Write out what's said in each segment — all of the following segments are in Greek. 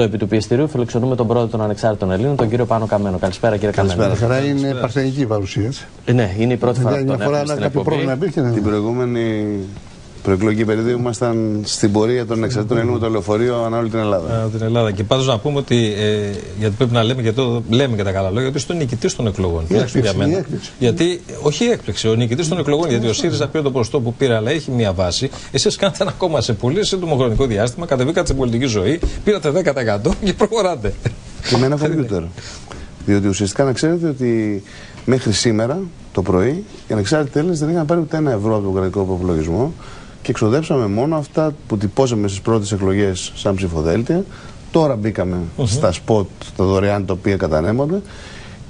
Στο επί του πιεστηρίου φιλοξενούμε τον πρόεδρο των Ανεξάρτητων Ελλήνων, τον κύριο Πάνο Καμένο. Καλησπέρα κύριε Καμένο. Καλησπέρα. Χαρά είναι παρθενική παρουσία. Ναι, είναι η πρώτη φορά που Μια φορά κάποιο πρόβλημα υπήρχε. Την προηγούμενη προεκλογική περίοδο ήμασταν στην πορεία των εξαρτητών Ελλήνων με το λεωφορείο ανά όλη την Ελλάδα. Α, την Ελλάδα. Και πάντως να πούμε ότι. Ε, γιατί πρέπει να λέμε και το λέμε και τα καλά λόγια, ότι είστε ο νικητής των εκλογών. Η έκπληξη, για μένα. η έκπληξη. Γιατί, όχι η έκπληξη, ο νικητής των εκλογών. Γιατί ο ΣΥΡΙΖΑ πήρε το ποσοστό που πήρε, αλλά έχει μία βάση. Εσείς κάνετε ένα κόμμα σε πολύ σύντομο χρονικό διάστημα, κατεβήκατε στην πολιτική ζωή, πήρατε 10% και προχωράτε. Και με ένα κομπιούτερ. Διότι ουσιαστικά να ξέρετε ότι μέχρι σήμερα το πρωί οι ανεξάρτητοι Έλληνες δεν είχαν πάρει ούτε ένα ευρώ από τον κρατικό προπολογισμό και εξοδέψαμε μόνο αυτά που τυπώσαμε στις πρώτες εκλογές σαν ψηφοδέλτια. Τώρα μπήκαμε στα σποτ, τα δωρεάν τα οποία κατανέμονται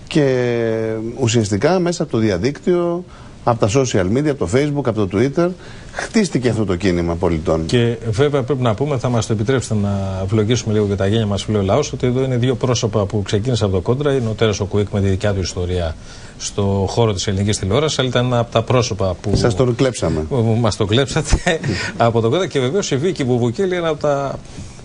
και ουσιαστικά μέσα από το διαδίκτυο, από τα social media, από το facebook, από το twitter, χτίστηκε αυτό το κίνημα πολιτών. Και βέβαια πρέπει να πούμε, θα μας το επιτρέψετε να ευλογήσουμε λίγο και τα γένια μας, φίλο λαός, ότι εδώ είναι δύο πρόσωπα που ξεκίνησαν από το Kontra. Είναι ο Τέρενς ο Κουίκ με τη δικιά του ιστορία στο χώρο της ελληνικής τηλεόρασης, αλλά ήταν ένα από τα πρόσωπα που. Σας το κλέψαμε. Μας το κλέψατε από το κόντρα. Και βεβαίως η Βίκη Βουβουκέλη, ένα από τα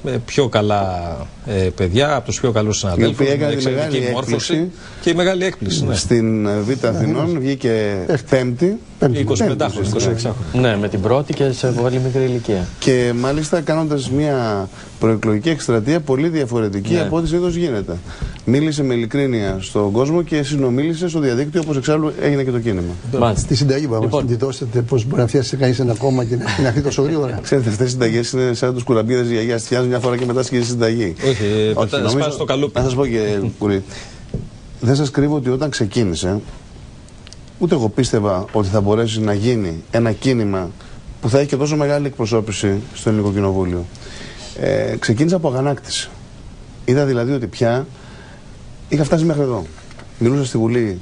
ε, πιο καλά ε, παιδιά, από τους πιο καλούς συναδέλφους. Η οποία έκανε τη μεγάλη έκπληξη. Και η μεγάλη έκπληξη. Ναι. Στην ε, Β' Αθηνών βγήκε πέμπτη. 25 26 Ναι, με την πρώτη και σε πολύ μικρή ηλικία. Και μάλιστα κάνοντας μια προεκλογική εκστρατεία πολύ διαφορετική Ναι. από ό,τι συνήθως γίνεται. Μίλησε με ειλικρίνεια στον κόσμο και συνομίλησε στο διαδίκτυο όπως εξάλλου έγινε και το κίνημα. Μάλιστα. Στη συνταγή που Λοιπόν. λοιπόν. τη δώσετε, πώς μπορεί να φτιάξει κανείς ένα κόμμα και να να έρθει τόσο γρήγορα. Ξέρετε, αυτές οι συνταγές είναι σαν τους κουραμπίδες γιαγιάς. Φτιάζουν μια φορά και μετά σκίζει συνταγή. Όχι, ε, πετά- σπάς στο καλούπι. Να σας πω και κουρί. Δεν σας κρύβω ότι όταν ξεκίνησε, ούτε εγώ πίστευα ότι θα μπορέσει να γίνει ένα κίνημα που θα έχει και τόσο μεγάλη εκπροσώπηση στο Ελληνικό Κοινοβούλιο. Ε, ξεκίνησα από αγανάκτηση. Είδα δηλαδή ότι πια είχα φτάσει μέχρι εδώ. Μιλούσα στη Βουλή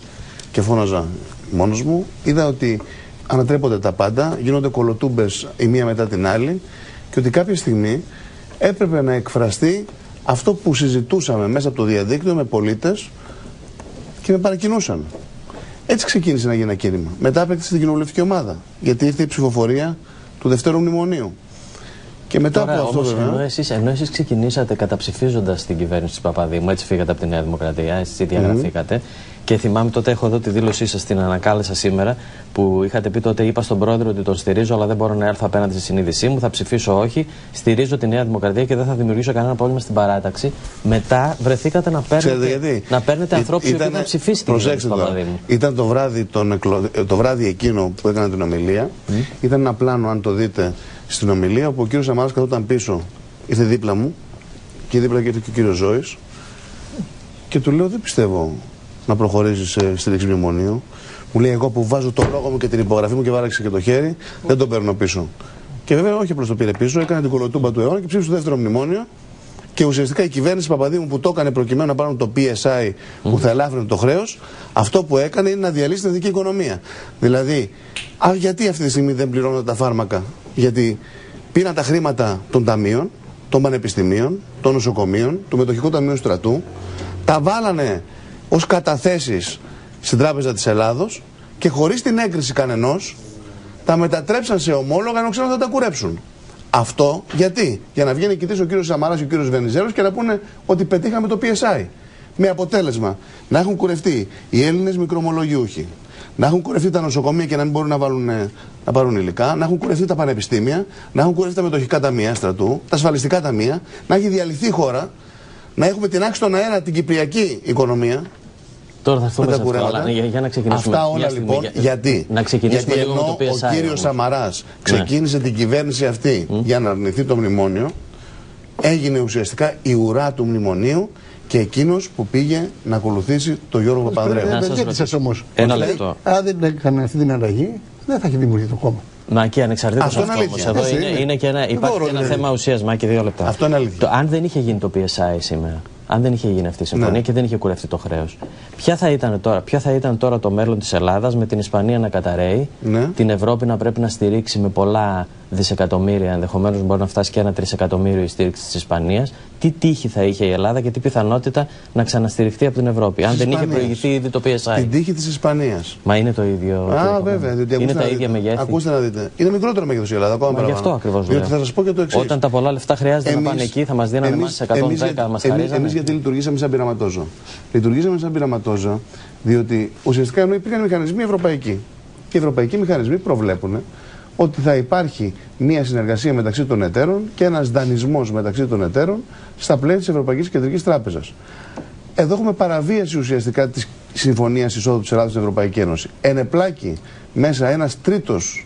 και φώναζα μόνος μου. Είδα ότι ανατρέπονται τα πάντα, γίνονται κολοτούμπες η μία μετά την άλλη και ότι κάποια στιγμή έπρεπε να εκφραστεί αυτό που συζητούσαμε μέσα από το διαδίκτυο με πολίτες και με παρακινούσαν. Έτσι ξεκίνησε να γίνει ένα κίνημα. Μετά απέκτησε την κοινοβουλευτική ομάδα. Γιατί ήρθε η ψηφοφορία του Δευτέρου Μνημονίου. Και μετά Τώρα από αυτό όμως, βέβαια. ενώ εσείς, ενώ εσείς ξεκινήσατε καταψηφίζοντας την κυβέρνηση της Παπαδήμου, έτσι φύγατε από τη Νέα Δημοκρατία, έτσι διαγραφήκατε. Και θυμάμαι τότε, έχω εδώ τη δήλωσή σας, την ανακάλεσα σήμερα, που είχατε πει τότε: Είπα στον πρόεδρο ότι τον στηρίζω, αλλά δεν μπορώ να έρθω απέναντι στη συνείδησή μου. Θα ψηφίσω όχι. Στηρίζω τη Νέα Δημοκρατία και δεν θα δημιουργήσω κανένα πρόβλημα στην παράταξη. Μετά βρεθήκατε να παίρνετε, Ξέρετε γιατί; να παίρνετε Ή- ανθρώπους που ήτανε- είχαν ψηφίσει την προσέξτε κυβέρνηση του τώρα. Παπαδήμου. Ήταν το βράδυ, των εκλο... ε, το βράδυ εκείνο που έκανα την ομιλία. Ήταν ένα πλάνο, αν το δείτε, στην ομιλία, όπου ο κύριος Σαμαράς καθόταν πίσω, ήρθε δίπλα μου και δίπλα και ήρθε και ο κύριος Ζώης. Και του λέω: Δεν πιστεύω να προχωρήσει σε στήριξη μνημονίου. Μου λέει: Εγώ που βάζω το λόγο μου και την υπογραφή μου και βάραξε και το χέρι, δεν το παίρνω πίσω. Και βέβαια όχι απλώ το πήρε πίσω, έκανε την κολοτούμπα του αιώνα και ψήφισε το δεύτερο μνημόνιο. Και ουσιαστικά η κυβέρνηση Παπαδήμου που το έκανε προκειμένου να πάρουν το PSI που θα ελάφρυνε το χρέος, αυτό που έκανε είναι να διαλύσει την εθνική οικονομία. Δηλαδή, α, γιατί αυτή τη στιγμή δεν πληρώνονται τα φάρμακα, Γιατί πήραν τα χρήματα των ταμείων, των πανεπιστημίων, των νοσοκομείων, του μετοχικού ταμείου στρατού, τα βάλανε ως καταθέσεις στην Τράπεζα της Ελλάδος και χωρίς την έγκριση κανενός τα μετατρέψαν σε ομόλογα ενώ ξέρουν ότι θα τα κουρέψουν. Αυτό γιατί, για να βγαίνει κοιτή ο κύριος Σαμαράς και ο κύριος Βενιζέλος και να πούνε ότι πετύχαμε το PSI. Με αποτέλεσμα να έχουν κουρευτεί οι Έλληνες μικρομολογιούχοι, να έχουν κουρευτεί τα νοσοκομεία και να μην μπορούν να, βάλουν, ε, να πάρουν υλικά, να έχουν κουρευτεί τα πανεπιστήμια, να έχουν κουρευτεί τα μετοχικά ταμεία στρατού, τα ασφαλιστικά ταμεία, να έχει διαλυθεί η χώρα, να έχουμε την άξη στον αέρα την κυπριακή οικονομία, Τώρα θα έρθουμε με σε τα αυτό, κουρέματα. αλλά για, για να ξεκινήσουμε. Αυτά Μια όλα στιγμή, λοιπόν για- γιατί; Να ξεκινήσουμε γιατί λίγο ενώ με το PSI. ο κύριος όμως. Σαμαράς ξεκίνησε την κυβέρνηση αυτή για να αρνηθεί το μνημόνιο, έγινε ουσιαστικά η ουρά του μνημονίου και εκείνος που πήγε να ακολουθήσει τον Γιώργο Παπανδρέου. Να Δεν σας ζήτησε ρωτήσω. όμως. Ένα λεπτό. Αν δεν έκανε αυτή την αλλαγή, δεν θα έχει δημιουργηθεί το κόμμα. Μάκη, ανεξαρτήτως Αυτό είναι αυτός όμω. αλήθεια. Εδώ Έτσι είναι, είναι. είναι και ένα, υπάρχει Δώρο και ένα είναι. θέμα ουσίας, Μάκη, δύο λεπτά. Αυτό είναι αλήθεια. Το, αν δεν είχε γίνει το PSI σήμερα, αν δεν είχε γίνει αυτή η συμφωνία Ναι. και δεν είχε κουρευτεί το χρέος. Ποια θα ήταν τώρα, ποιο θα ήταν τώρα το μέλλον της Ελλάδας με την Ισπανία να καταραίει, Ναι. την Ευρώπη να πρέπει να στηρίξει με πολλά δισεκατομμύρια, ενδεχομένως μπορεί να φτάσει και ένα τρισεκατομμύριο η στήριξη της Ισπανίας. Τι τύχη θα είχε η Ελλάδα και τι πιθανότητα να ξαναστηριχτεί από την Ευρώπη, αν Της δεν είχε Ισπανίας. προηγηθεί ήδη το PSI. Την τύχη της Ισπανίας. Μα είναι το ίδιο. Α, κύριε βέβαια. Παπαδάκη. Διότι είναι ακούστε τα να ίδια δείτε. μεγέθη. Ακούστε να δείτε. Είναι μικρότερο μέγεθος η Ελλάδα. Ακόμα Μα γι' αυτό παραπάνω. ακριβώς Διότι θα σας πω και το εξής. Όταν τα πολλά λεφτά χρειάζεται να πάνε εκεί, θα μας δίνανε εμάς 110, μας χαρίζανε. Εμείς γιατί λειτουργήσαμε σαν πειραματόζω. Λειτουργήσαμε σαν πειραματόζω, διότι ουσιαστικά ενώ υπήρχαν μηχανισμοί ευρωπαϊκοί. Και οι ευρωπαϊκοί μηχανισμοί προβλέπουν ότι θα υπάρχει μια συνεργασία μεταξύ των εταίρων και ένας δανεισμός μεταξύ των εταίρων στα πλαίσια της Ευρωπαϊκής Κεντρικής Τράπεζας. Εδώ έχουμε παραβίαση ουσιαστικά της συμφωνίας εισόδου της Ελλάδα στην Ευρωπαϊκή Ένωση. Ενεπλάκη μέσα ένας τρίτος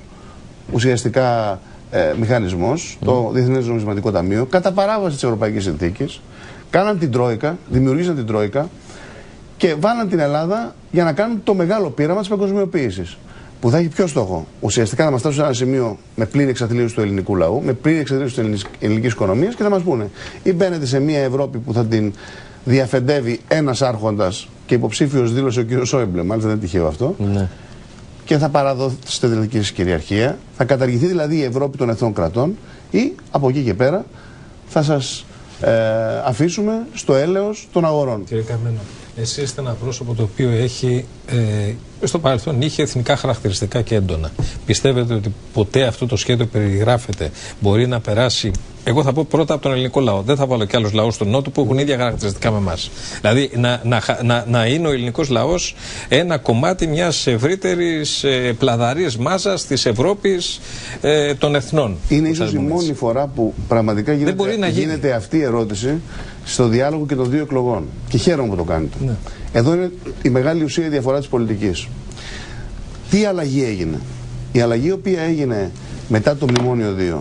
ουσιαστικά ε, μηχανισμός, το Διεθνές Νομισματικό Ταμείο, κατά παράβαση της Ευρωπαϊκής Συνθήκης, κάναν την Τρόικα, δημιουργήσαν την Τρόικα και βάλαν την Ελλάδα για να κάνουν το μεγάλο πείραμα της παγκοσμιοποίησης. Που θα έχει ποιο στόχο, ουσιαστικά να μας φτάσουν σε ένα σημείο με πλήρη εξαθλίωση του ελληνικού λαού, με πλήρη εξαθλίωση της ελληνικής οικονομίας και θα μας πούνε ή μπαίνετε σε μια Ευρώπη που θα την διαφεντεύει ένας άρχοντας και υποψήφιος δήλωσε ο κ. Σόιμπλε, μάλιστα δεν είναι τυχαίο αυτό, Ναι. και θα παραδοθεί στην ελληνική σας κυριαρχία. Θα καταργηθεί δηλαδή η Ευρώπη των εθνών κρατών ή από εκεί και πέρα θα σας ε, αφήσουμε στο έλεος των αγορών. Κύριε Καμένο, εσείς είστε ένα πρόσωπο το οποίο έχει ε, στο παρελθόν είχε εθνικά χαρακτηριστικά και έντονα. Πιστεύετε ότι ποτέ αυτό το σχέδιο που περιγράφεται; Μπορεί να περάσει. Εγώ θα πω πρώτα από τον ελληνικό λαό. Δεν θα βάλω και άλλους λαούς στον Νότο που έχουν ίδια χαρακτηριστικά με εμάς. Δηλαδή να, να, χα- να, να είναι ο ελληνικός λαός ένα κομμάτι μιας ευρύτερης ε, πλαδαρής μάζας της Ευρώπης ε, των εθνών. Είναι που ίσως η θα πούμε έτσι. μόνη φορά που πραγματικά γίνεται, μπορεί να γίνει. γίνεται αυτή η ερώτηση στο διάλογο και των δύο εκλογών. Και χαίρομαι που το κάνετε. Ναι. Εδώ είναι η μεγάλη ουσία η διαφορά της πολιτικής. Τι αλλαγή έγινε; Η αλλαγή η οποία έγινε μετά το Μνημόνιο 2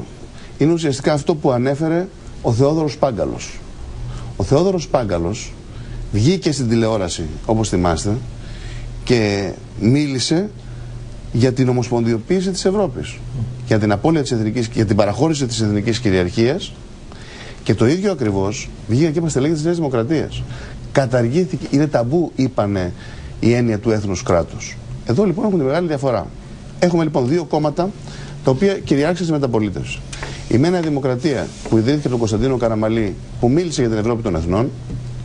είναι ουσιαστικά αυτό που ανέφερε ο Θεόδωρος Πάγκαλος. Ο Θεόδωρος Πάγκαλος βγήκε στην τηλεόραση, όπως θυμάστε, και μίλησε για την ομοσπονδιοποίηση της Ευρώπης. Για την απώλεια της εθνικής, για την παραχώρηση της εθνικής κυριαρχίας και το ίδιο ακριβώς βγήκαν και είπαν στελέχη της Νέας Δημοκρατίας. Καταργήθηκε, είναι ταμπού, είπανε η έννοια του έθνους κράτους. Εδώ λοιπόν έχουμε τη μεγάλη διαφορά. Έχουμε λοιπόν δύο κόμματα τα οποία κυριάρχησαν στη μεταπολίτευση. Η Μένα Δημοκρατία που ιδρύθηκε από τον Κωνσταντίνο Καραμαλή που μίλησε για την Ευρώπη των Εθνών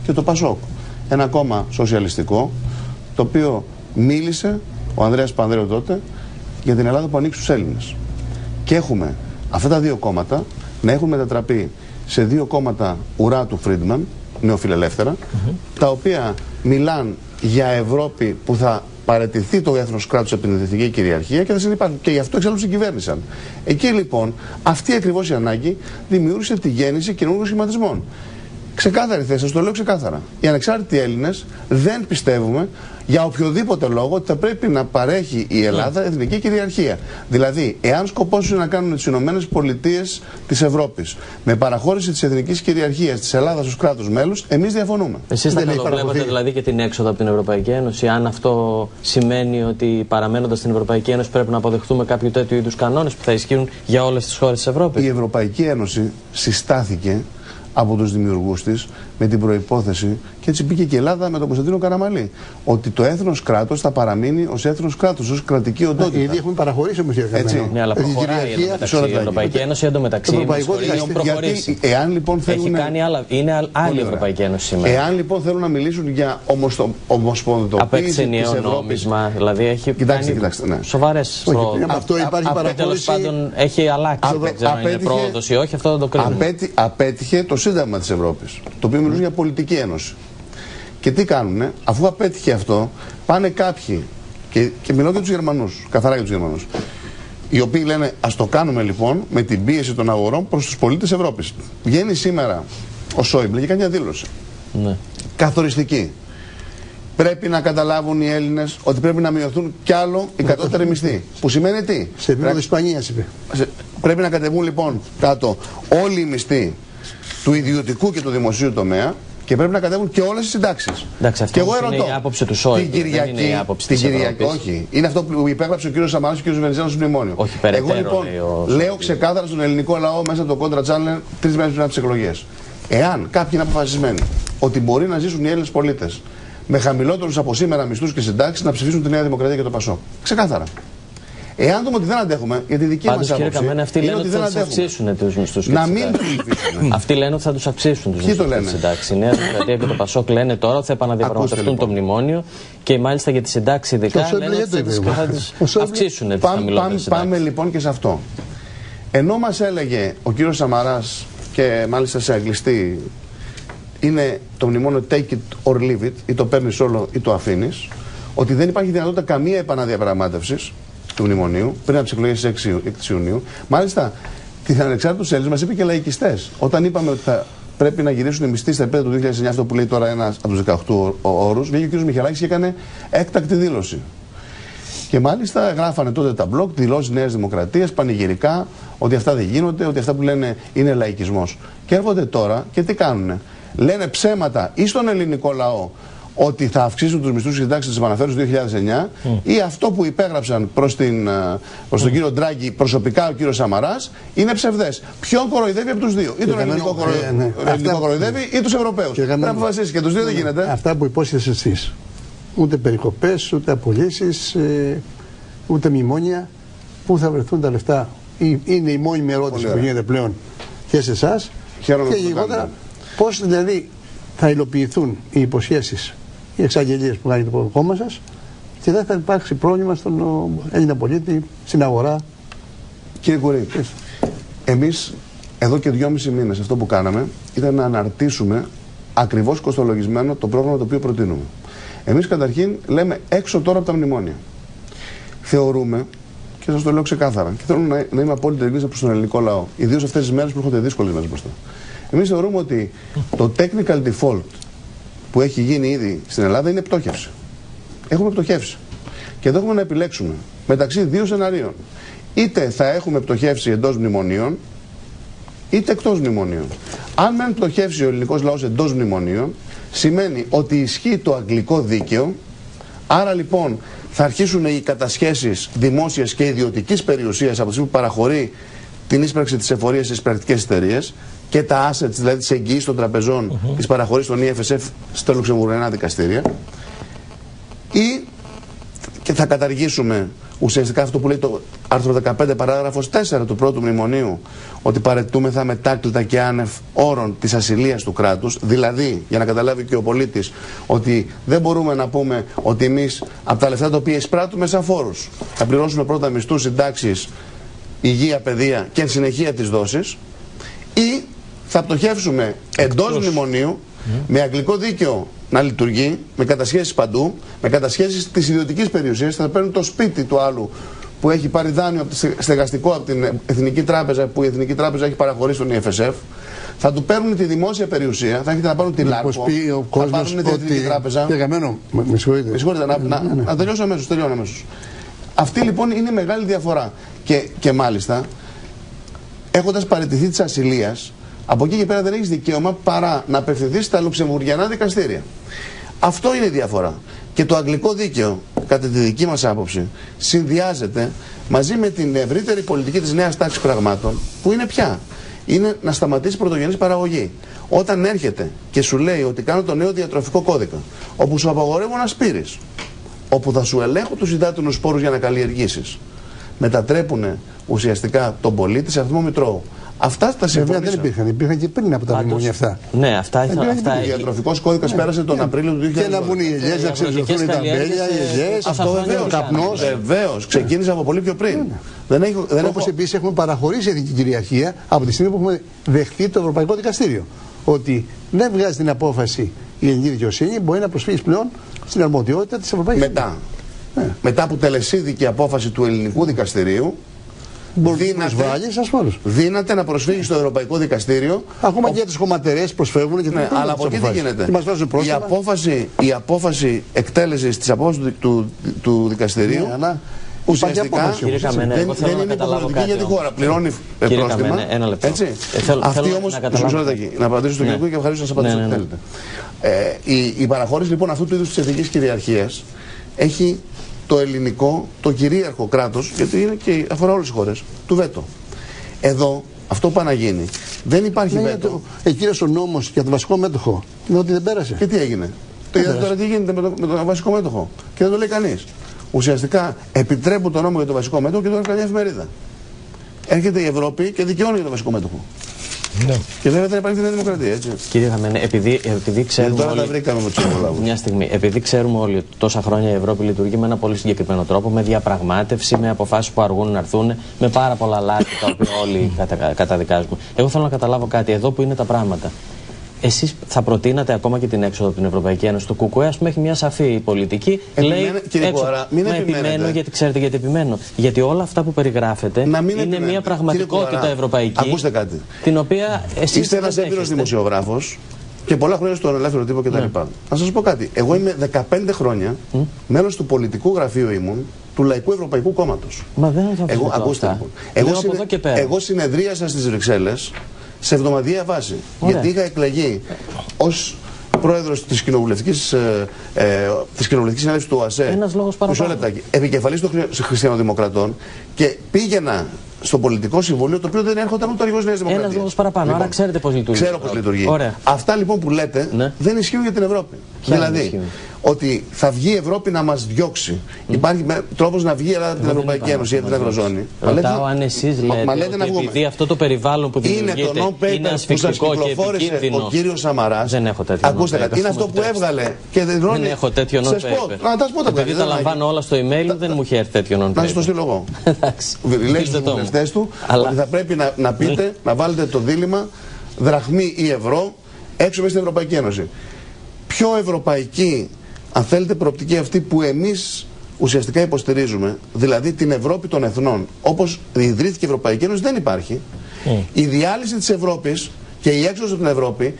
και το Πασόκ. Ένα κόμμα σοσιαλιστικό το οποίο μίλησε ο Ανδρέας Πανδρέου τότε για την Ελλάδα που ανοίξει στους Έλληνες. Και έχουμε αυτά τα δύο κόμματα να έχουν μετατραπεί σε δύο κόμματα ουρά του Φρίντμαν, νεοφιλελεύθερα, τα οποία μιλάν για Ευρώπη που θα παραιτηθεί το έθνος κράτους από την εθνική κυριαρχία και θα συνεπάρχουν. Και γι' αυτό εξάλλου συγκυβέρνησαν. Εκεί λοιπόν, αυτή ακριβώς η ανάγκη δημιούργησε τη γέννηση καινούργιων σχηματισμών. Ξεκάθαρη θέση, σας το λέω ξεκάθαρα. Οι ανεξάρτητοι Έλληνες δεν πιστεύουμε για οποιοδήποτε λόγο ότι θα πρέπει να παρέχει η Ελλάδα εθνική κυριαρχία. Δηλαδή, εάν σκοπός είναι να κάνουν τις Ηνωμένες Πολιτείες της Ευρώπης με παραχώρηση της εθνικής κυριαρχίας της Ελλάδας ως κράτου μέλους, εμείς διαφωνούμε. Εσείς θα Δεν έχει καλοβλέπετε παραχωρηθεί. δηλαδή και την έξοδο από την Ευρωπαϊκή Ένωση, αν αυτό σημαίνει ότι παραμένοντας στην Ευρωπαϊκή Ένωση πρέπει να αποδεχτούμε κάποιο τέτοιο είδους κανόνες που θα ισχύουν για όλες τις χώρες της Ευρώπης; Η Ευρωπαϊκή Ένωση συστάθηκε από τους δημιουργούς της με την προϋπόθεση και έτσι πήγε και η Ελλάδα με τον Κωνσταντίνο Καραμαλή ότι το έθνος κράτος θα παραμείνει ως έθνος κράτος, ως κρατική οντότητα. Ήδη έχουμε παραχωρήσει όμως κύριε Έτσι. Καμένο. Ναι, αλλά Η προχωράει κυριαρχία- εντωμεταξύ. Μισό Η λεπτάκι. Ευρωπαϊκής Ένωση εντωμεταξύ Το Ευρωπαϊκό με συγχωρείτε, Δικαστήριο- έχουν προχωρήσει. Γιατί, εάν λοιπόν Έχει θέλουν. κάνει άλλα. Είναι άλλη Πολύ η ωραία. Ευρωπαϊκή Ένωση σήμερα. Εάν λοιπόν θέλουν να μιλήσουν για ομοστο... ομοσπονδοποίηση Απέκτησε της ενιαίο Ευρώπης, νόμισμα. Δηλαδή έχει Κοιτάξτε, κάνει κοιτάξτε, ναι. σοβαρές με αυτό υπάρχει Τέλο παραχώρηση- πάντων έχει αλλάξει. Απε- δεν ξέρω αν είναι απέτυχε- πρόοδος ή όχι, αυτό δεν το κρίνουμε. Απέτι, απέτυχε το Σύνταγμα της Ευρώπης, το οποίο μιλούσε για πολιτική ένωση. Και τι κάνουνε, αφού απέτυχε αυτό, πάνε κάποιοι, και, και μιλώ για τους Γερμανούς, καθαρά για τους Γερμανούς, οι οποίοι λένε ας το κάνουμε λοιπόν με την πίεση των αγορών προς τους πολίτες Ευρώπης. Βγαίνει σήμερα ο Σόιμπλε και κάνει μια δήλωση. Ναι. Καθοριστική. Πρέπει να καταλάβουν οι Έλληνες ότι πρέπει να μειωθούν κι άλλο οι κατώτεροι μισθοί. Που σημαίνει τι; Σε επίπεδο Ισπανίας είπε. Σε- Πρέπει να κατεβούν λοιπόν κάτω όλοι οι μισθοί του ιδιωτικού και του δημοσίου τομέα και πρέπει να κατέβουν και όλες οι συντάξεις. Εντάξει, αυτή και εγώ όμως είναι ερωτώ, η άποψη του Σόιμπλε, την δεν Κυριακή, είναι η άποψη την της Κυριακή, Ευρώπης. όχι. Είναι αυτό που υπέγραψε ο κ. Σαμαράς και ο κ. Βενιζέλος στο μνημόνιο. Όχι, περαιτέρω, Εγώ λοιπόν λέει ο λέω Σόιμπλε. ξεκάθαρα στον ελληνικό λαό μέσα από το κόντρα channel τρεις μέρες πριν από τις εκλογές. Εάν κάποιοι είναι αποφασισμένοι ότι μπορεί να ζήσουν οι Έλληνες πολίτες με χαμηλότερους από σήμερα μισθούς και συντάξεις να ψηφίσουν τη Νέα Δημοκρατία και το Πασό. Ξεκάθαρα. Εάν δούμε ότι δεν αντέχουμε, γιατί δική μας άποψη. Κύριε Καμένη, αυτοί λένε ότι θα τους αυξήσουν τους μισθούς. Να μην Αυτοί λένε ότι θα τους αυξήσουν τους μισθούς. λένε; Η Νέα Δημοκρατία και το Πασόκ λένε τώρα ότι θα επαναδιαπραγματευτούν λοιπόν. το μνημόνιο και μάλιστα για τη συντάξη ειδικά λένε ότι θα τι αυξήσουν τι χαμηλότερε Πάμε λοιπόν και σε αυτό. Ενώ μας έλεγε ο κύριος Σαμαράς και μάλιστα σε αγγλιστή είναι το μνημόνιο take it or leave it, ή το παίρνεις όλο ή το αφήνεις, ότι δεν υπάρχει δυνατότητα καμία επαναδιαπραγμάτευσης του μνημονίου πριν από τις εκλογές 6 Ιουνίου. Μάλιστα, τι ανεξάρτητου Έλληνε μας είπε και λαϊκιστές. Όταν είπαμε ότι θα πρέπει να γυρίσουν οι μισθοί στα επίπεδα του 2009, αυτό που λέει τώρα ένας από τους 18 όρους, βγήκε ο κ. Μιχαλάκης και έκανε έκτακτη δήλωση. Και μάλιστα γράφανε τότε τα μπλοκ, δηλώσεις Νέας Δημοκρατίας, πανηγυρικά, ότι αυτά δεν γίνονται, ότι αυτά που λένε είναι λαϊκισμός. Και έρχονται τώρα και τι κάνουνε. Λένε ψέματα ή στον ελληνικό λαό ότι θα αυξήσουν τους μισθούς και συντάξεις της επαναφέρου 2009 ή αυτό που υπέγραψαν προς προς τον κύριο Ντράγκη προσωπικά ο κύριος Σαμαράς είναι ψευδές. Ποιον κοροϊδεύει από τους δύο; Ή τον ελληνικό, κορο... ναι. ναι. κοροϊδεύει ή τους Ευρωπαίους. Πρέπει να αποφασίσεις και τους δύο δεν γίνεται. Αυτά που υπόσχεσαι εσείς. Ούτε περικοπές, ούτε απολύσεις, ε, ούτε μνημόνια. Πού θα βρεθούν τα λεφτά; Είναι η μόνιμη ερώτηση που γίνεται πλέον και σε εσάς. Και γενικότερα πώς δηλαδή θα υλοποιηθούν οι υποσχέσεις οι εξαγγελίες που κάνει το κόμμα σας και δεν θα υπάρξει πρόβλημα στον Έλληνα πολίτη, στην αγορά. Κύριε Κουρή, εμείς εδώ και δυόμιση μήνες αυτό που κάναμε ήταν να αναρτήσουμε ακριβώς κοστολογισμένο το πρόγραμμα το οποίο προτείνουμε. Εμείς καταρχήν λέμε έξω τώρα από τα μνημόνια. Θεωρούμε, και σας το λέω ξεκάθαρα, και θέλω να, να είμαι απόλυτα ειλικρινής προς τον ελληνικό λαό, ιδίως αυτές τις μέρες που έρχονται δύσκολες μέρε μπροστά. Εμείς θεωρούμε ότι το technical default που έχει γίνει ήδη στην Ελλάδα είναι πτώχευση. Έχουμε πτωχεύσει. Και εδώ έχουμε να επιλέξουμε μεταξύ δύο σεναρίων. Είτε θα έχουμε πτωχεύσει εντός μνημονίων, είτε εκτός μνημονίων. Αν μεν πτωχεύσει ο ελληνικός λαός εντός μνημονίων, σημαίνει ότι ισχύει το αγγλικό δίκαιο. Άρα λοιπόν θα αρχίσουν οι κατασχέσεις δημόσια και ιδιωτικής περιουσίας από τη στιγμή που παραχωρεί την ίσπραξη της εφορίας στις πρακτικές εταιρείες και τα assets, δηλαδή τις εγγυήσεις των τραπεζών, mm -hmm. τις παραχωρήσεις των EFSF στα Λουξεμβουργιανά δικαστήρια. Ή και θα καταργήσουμε ουσιαστικά αυτό που λέει το άρθρο 15 παράγραφος 4 του πρώτου μνημονίου ότι παρετούμεθα μετάκλητα και άνευ όρων της ασυλίας του κράτους δηλαδή για να καταλάβει και ο πολίτης ότι δεν μπορούμε να πούμε ότι εμείς από τα λεφτά τα οποία εισπράττουμε σαν φόρους θα πληρώσουμε πρώτα μισθούς, συντάξεις, υγεία, παιδεία και εν συνεχεία τις δόσεις ή θα πτωχεύσουμε εντός μνημονίου με αγγλικό δίκαιο να λειτουργεί, με κατασχέσεις παντού, με κατασχέσεις της ιδιωτικής περιουσίας. Θα παίρνουν το σπίτι του άλλου που έχει πάρει δάνειο από στεγαστικό από την Εθνική Τράπεζα, που η Εθνική Τράπεζα έχει παραχωρήσει τον EFSF. Θα του παίρνουν τη δημόσια περιουσία, θα έχετε να πάρουν τη ΛΑΚΟ, θα πάρουν την Εθνική Τράπεζα. με συγχωρείτε. Με συγχωρείτε, να, να, ναι, ναι. να τελειώσω αμέσως. Τελειώνω αμέσως. Αυτή λοιπόν είναι η μεγάλη διαφορά. Και, και μάλιστα, έχοντας παραιτηθεί της ασυλίας, από εκεί και πέρα δεν έχεις δικαίωμα παρά να απευθυνθείς στα λουξεμβουργιανά δικαστήρια. Αυτό είναι η διαφορά. Και το αγγλικό δίκαιο, κατά τη δική μας άποψη, συνδυάζεται μαζί με την ευρύτερη πολιτική της νέας τάξης πραγμάτων, που είναι πια. Είναι να σταματήσει πρωτογενής παραγωγή. Όταν έρχεται και σου λέει ότι κάνω το νέο διατροφικό κώδικα, όπου σου απαγορεύω να σπείρεις, όπου θα σου ελέγχω τους υδάτινους σπόρους για να καλλιεργήσεις, μετατρέπουν ουσιαστικά τον πολίτη σε αριθμό μητρώου. Αυτά τα συμβόλαια δεν υπήρχαν. Υπήρχαν και πριν από τα μνημόνια αυτά. Ναι, αυτά ήταν. Αυτά ο διατροφικός κώδικας ναι. πέρασε τον ναι. Απρίλιο του 2020. Και να βγουν οι ελιέ, να ξεριζωθούν τα μπέλια, οι ελιέ. Αυτό βεβαίω. Καπνός. Βεβαίως. Ξεκίνησε από πολύ πιο πριν. Δεν έχω, δεν Όπως έχω... επίσης έχουμε παραχωρήσει εθνική κυριαρχία από τη στιγμή που έχουμε δεχτεί το Ευρωπαϊκό Δικαστήριο. Ότι δεν βγάζει την απόφαση η ελληνική δικαιοσύνη, μπορεί να προσφύγει πλέον στην αρμοδιότητα της Ευρωπαϊκής Μετά. Ναι. Μετά που τελεσίδικη απόφαση του ελληνικού δικαστηρίου, δύναται, δύναται να προσφύγεις στο Ευρωπαϊκό Δικαστήριο. Ακόμα ο... και τις χωματερέ προσφεύγουν και ναι, Αλλά από εκεί τι γίνεται; η, απόφαση, η απόφαση εκτέλεσης της απόφασης του, του, του δικαστηρίου. Ναι, Ουσιαστικά δεν, δεν είναι υποχρεωτική για τη χώρα. Πληρώνει πρόστιμα. ένα λεπτό. Έτσι; Ε, θέλω, Αυτή όμω. Να απαντήσω στον ναι. κύριο και ευχαριστώ να σα απαντήσω. Ναι, ναι, ναι. Ε, η, η παραχώρηση λοιπόν αυτού του είδους της εθνικής κυριαρχίας έχει το ελληνικό, το κυρίαρχο κράτος, γιατί είναι και αφορά όλες τι χώρες, του ΒΕΤΟ. Εδώ αυτό που να γίνει. Δεν υπάρχει Ναι, βέτο. Εκείνο ο νόμος για το βασικό μέτοχο. Είναι ότι δεν πέρασε. Και τι έγινε; Το είδατε τώρα τι γίνεται με το, με το βασικό μέτοχο; Και δεν το λέει κανείς. Ουσιαστικά επιτρέπουν τον νόμο για το βασικό μέτοχο και το έγραψε μια εφημερίδα. Έρχεται η Ευρώπη και δικαιώνει για το βασικό μέτοχο. Ναι. Και βέβαια δεν υπάρχει την Δημοκρατία, έτσι. Κύριε Χαμένε, επειδή, επειδή Και ξέρουμε τώρα τα όλοι... βρήκαμε με τους υπολάβου. Μια στιγμή. Επειδή ξέρουμε όλοι ότι τόσα χρόνια η Ευρώπη λειτουργεί με ένα πολύ συγκεκριμένο τρόπο, με διαπραγμάτευση, με αποφάσεις που αργούν να έρθουν, με πάρα πολλά λάθη τα οποία όλοι κατα, καταδικάζουμε. Εγώ θέλω να καταλάβω κάτι, εδώ που είναι τα πράγματα. Εσείς θα προτείνατε ακόμα και την έξοδο από την Ευρωπαϊκή Ένωση. Το ΚΚΕ, ας πούμε, έχει μια σαφή πολιτική. Επιμένε- λέει κύριε έξω. Κουαρά, μην Μα επιμένετε. επιμένω γιατί ξέρετε γιατί επιμένω. Γιατί όλα αυτά που περιγράφετε Να μην είναι επιμένετε. μια Κύριε πραγματικότητα Κουαρά, ευρωπαϊκή. ακούστε κάτι. Την οποία εσείς Είστε ένας έμπειρος δημοσιογράφος και πολλά χρόνια στον ελεύθερο τύπο κτλ. Ναι. Να σας πω κάτι. Εγώ είμαι 15 χρόνια μέλος του πολιτικού γραφείου ήμουν του Λαϊκού Ευρωπαϊκού Κόμματος. Μα δεν θα Εγώ, αμφισβητώ ακούστε αυτά. λοιπόν. Λέω Εγώ, από συνε- εδώ και πέρα. εγώ συνεδρίασα στις Βρυξέλλες σε εβδομαδιαία βάση. Ωραία. Γιατί είχα εκλεγεί ως πρόεδρος της κοινοβουλευτικής ε, ε, της κοινοβουλευτικής συνέλευσης του ΟΑΣΕ. Ένας λόγος Μισό παραπάνω. λεπτάκι. Επικεφαλής των Χρυ- Χριστιανοδημοκρατών και πήγαινα στο πολιτικό συμβούλιο το οποίο δεν έρχονταν ούτε ο αρχηγό Νέα Δημοκρατίας. Ένας λόγος παραπάνω. Άρα ξέρετε πώς λειτουργεί. Ξέρω πώς λειτουργεί. Ωραία. Αυτά λοιπόν που λέτε Ναι. δεν ισχύουν για την Ευρώπη. Ποια δεν δηλαδή, ισχύουν; ότι θα βγει η Ευρώπη να μας διώξει. Υπάρχει τρόπος να βγει η Ελλάδα από την δεν Ευρωπαϊκή είπα Ένωση ή να από την μας Ευρωζώνη. Μα λέτε Ρωτάω να- αν εσείς Μα- λέτε, Μα λέτε να ότι βγούμε. επειδή αυτό το περιβάλλον που Είναι δημιουργείται το non-paper είναι που σας ασφυκτικό και κυκλοφόρησε επικίνδυνος. ο κύριος Σαμαράς. Δεν έχω τέτοιο Ακούστε non-paper, κάτι. Είναι θα αυτό μου που επιτρέψετε. έβγαλε και δεν Δεν έχω τέτοιο Σας πω, non-paper. Να τα σου πω τα Επειδή παιδιά, τα δεν λαμβάνω όλα στο email μου, δεν μου έχει έρθει τέτοιο non-paper. Να σας το στείλω εγώ. Εντάξει. Λέει Στείλτε στου το μου. βουλευτές του Αλλά- ότι θα πρέπει να, να πείτε, να βάλετε το δίλημα δραχμή ή ευρώ έξω μέσα στην Ευρωπαϊκή Ένωση. Πιο ευρωπαϊκή, αν θέλετε, προοπτική αυτή που εμείς ουσιαστικά υποστηρίζουμε, δηλαδή την Ευρώπη των εθνών, όπως ιδρύθηκε η Ευρωπαϊκή Ένωση, δεν υπάρχει. Η διάλυση της Ευρώπης και η έξοδος από την Ευρώπη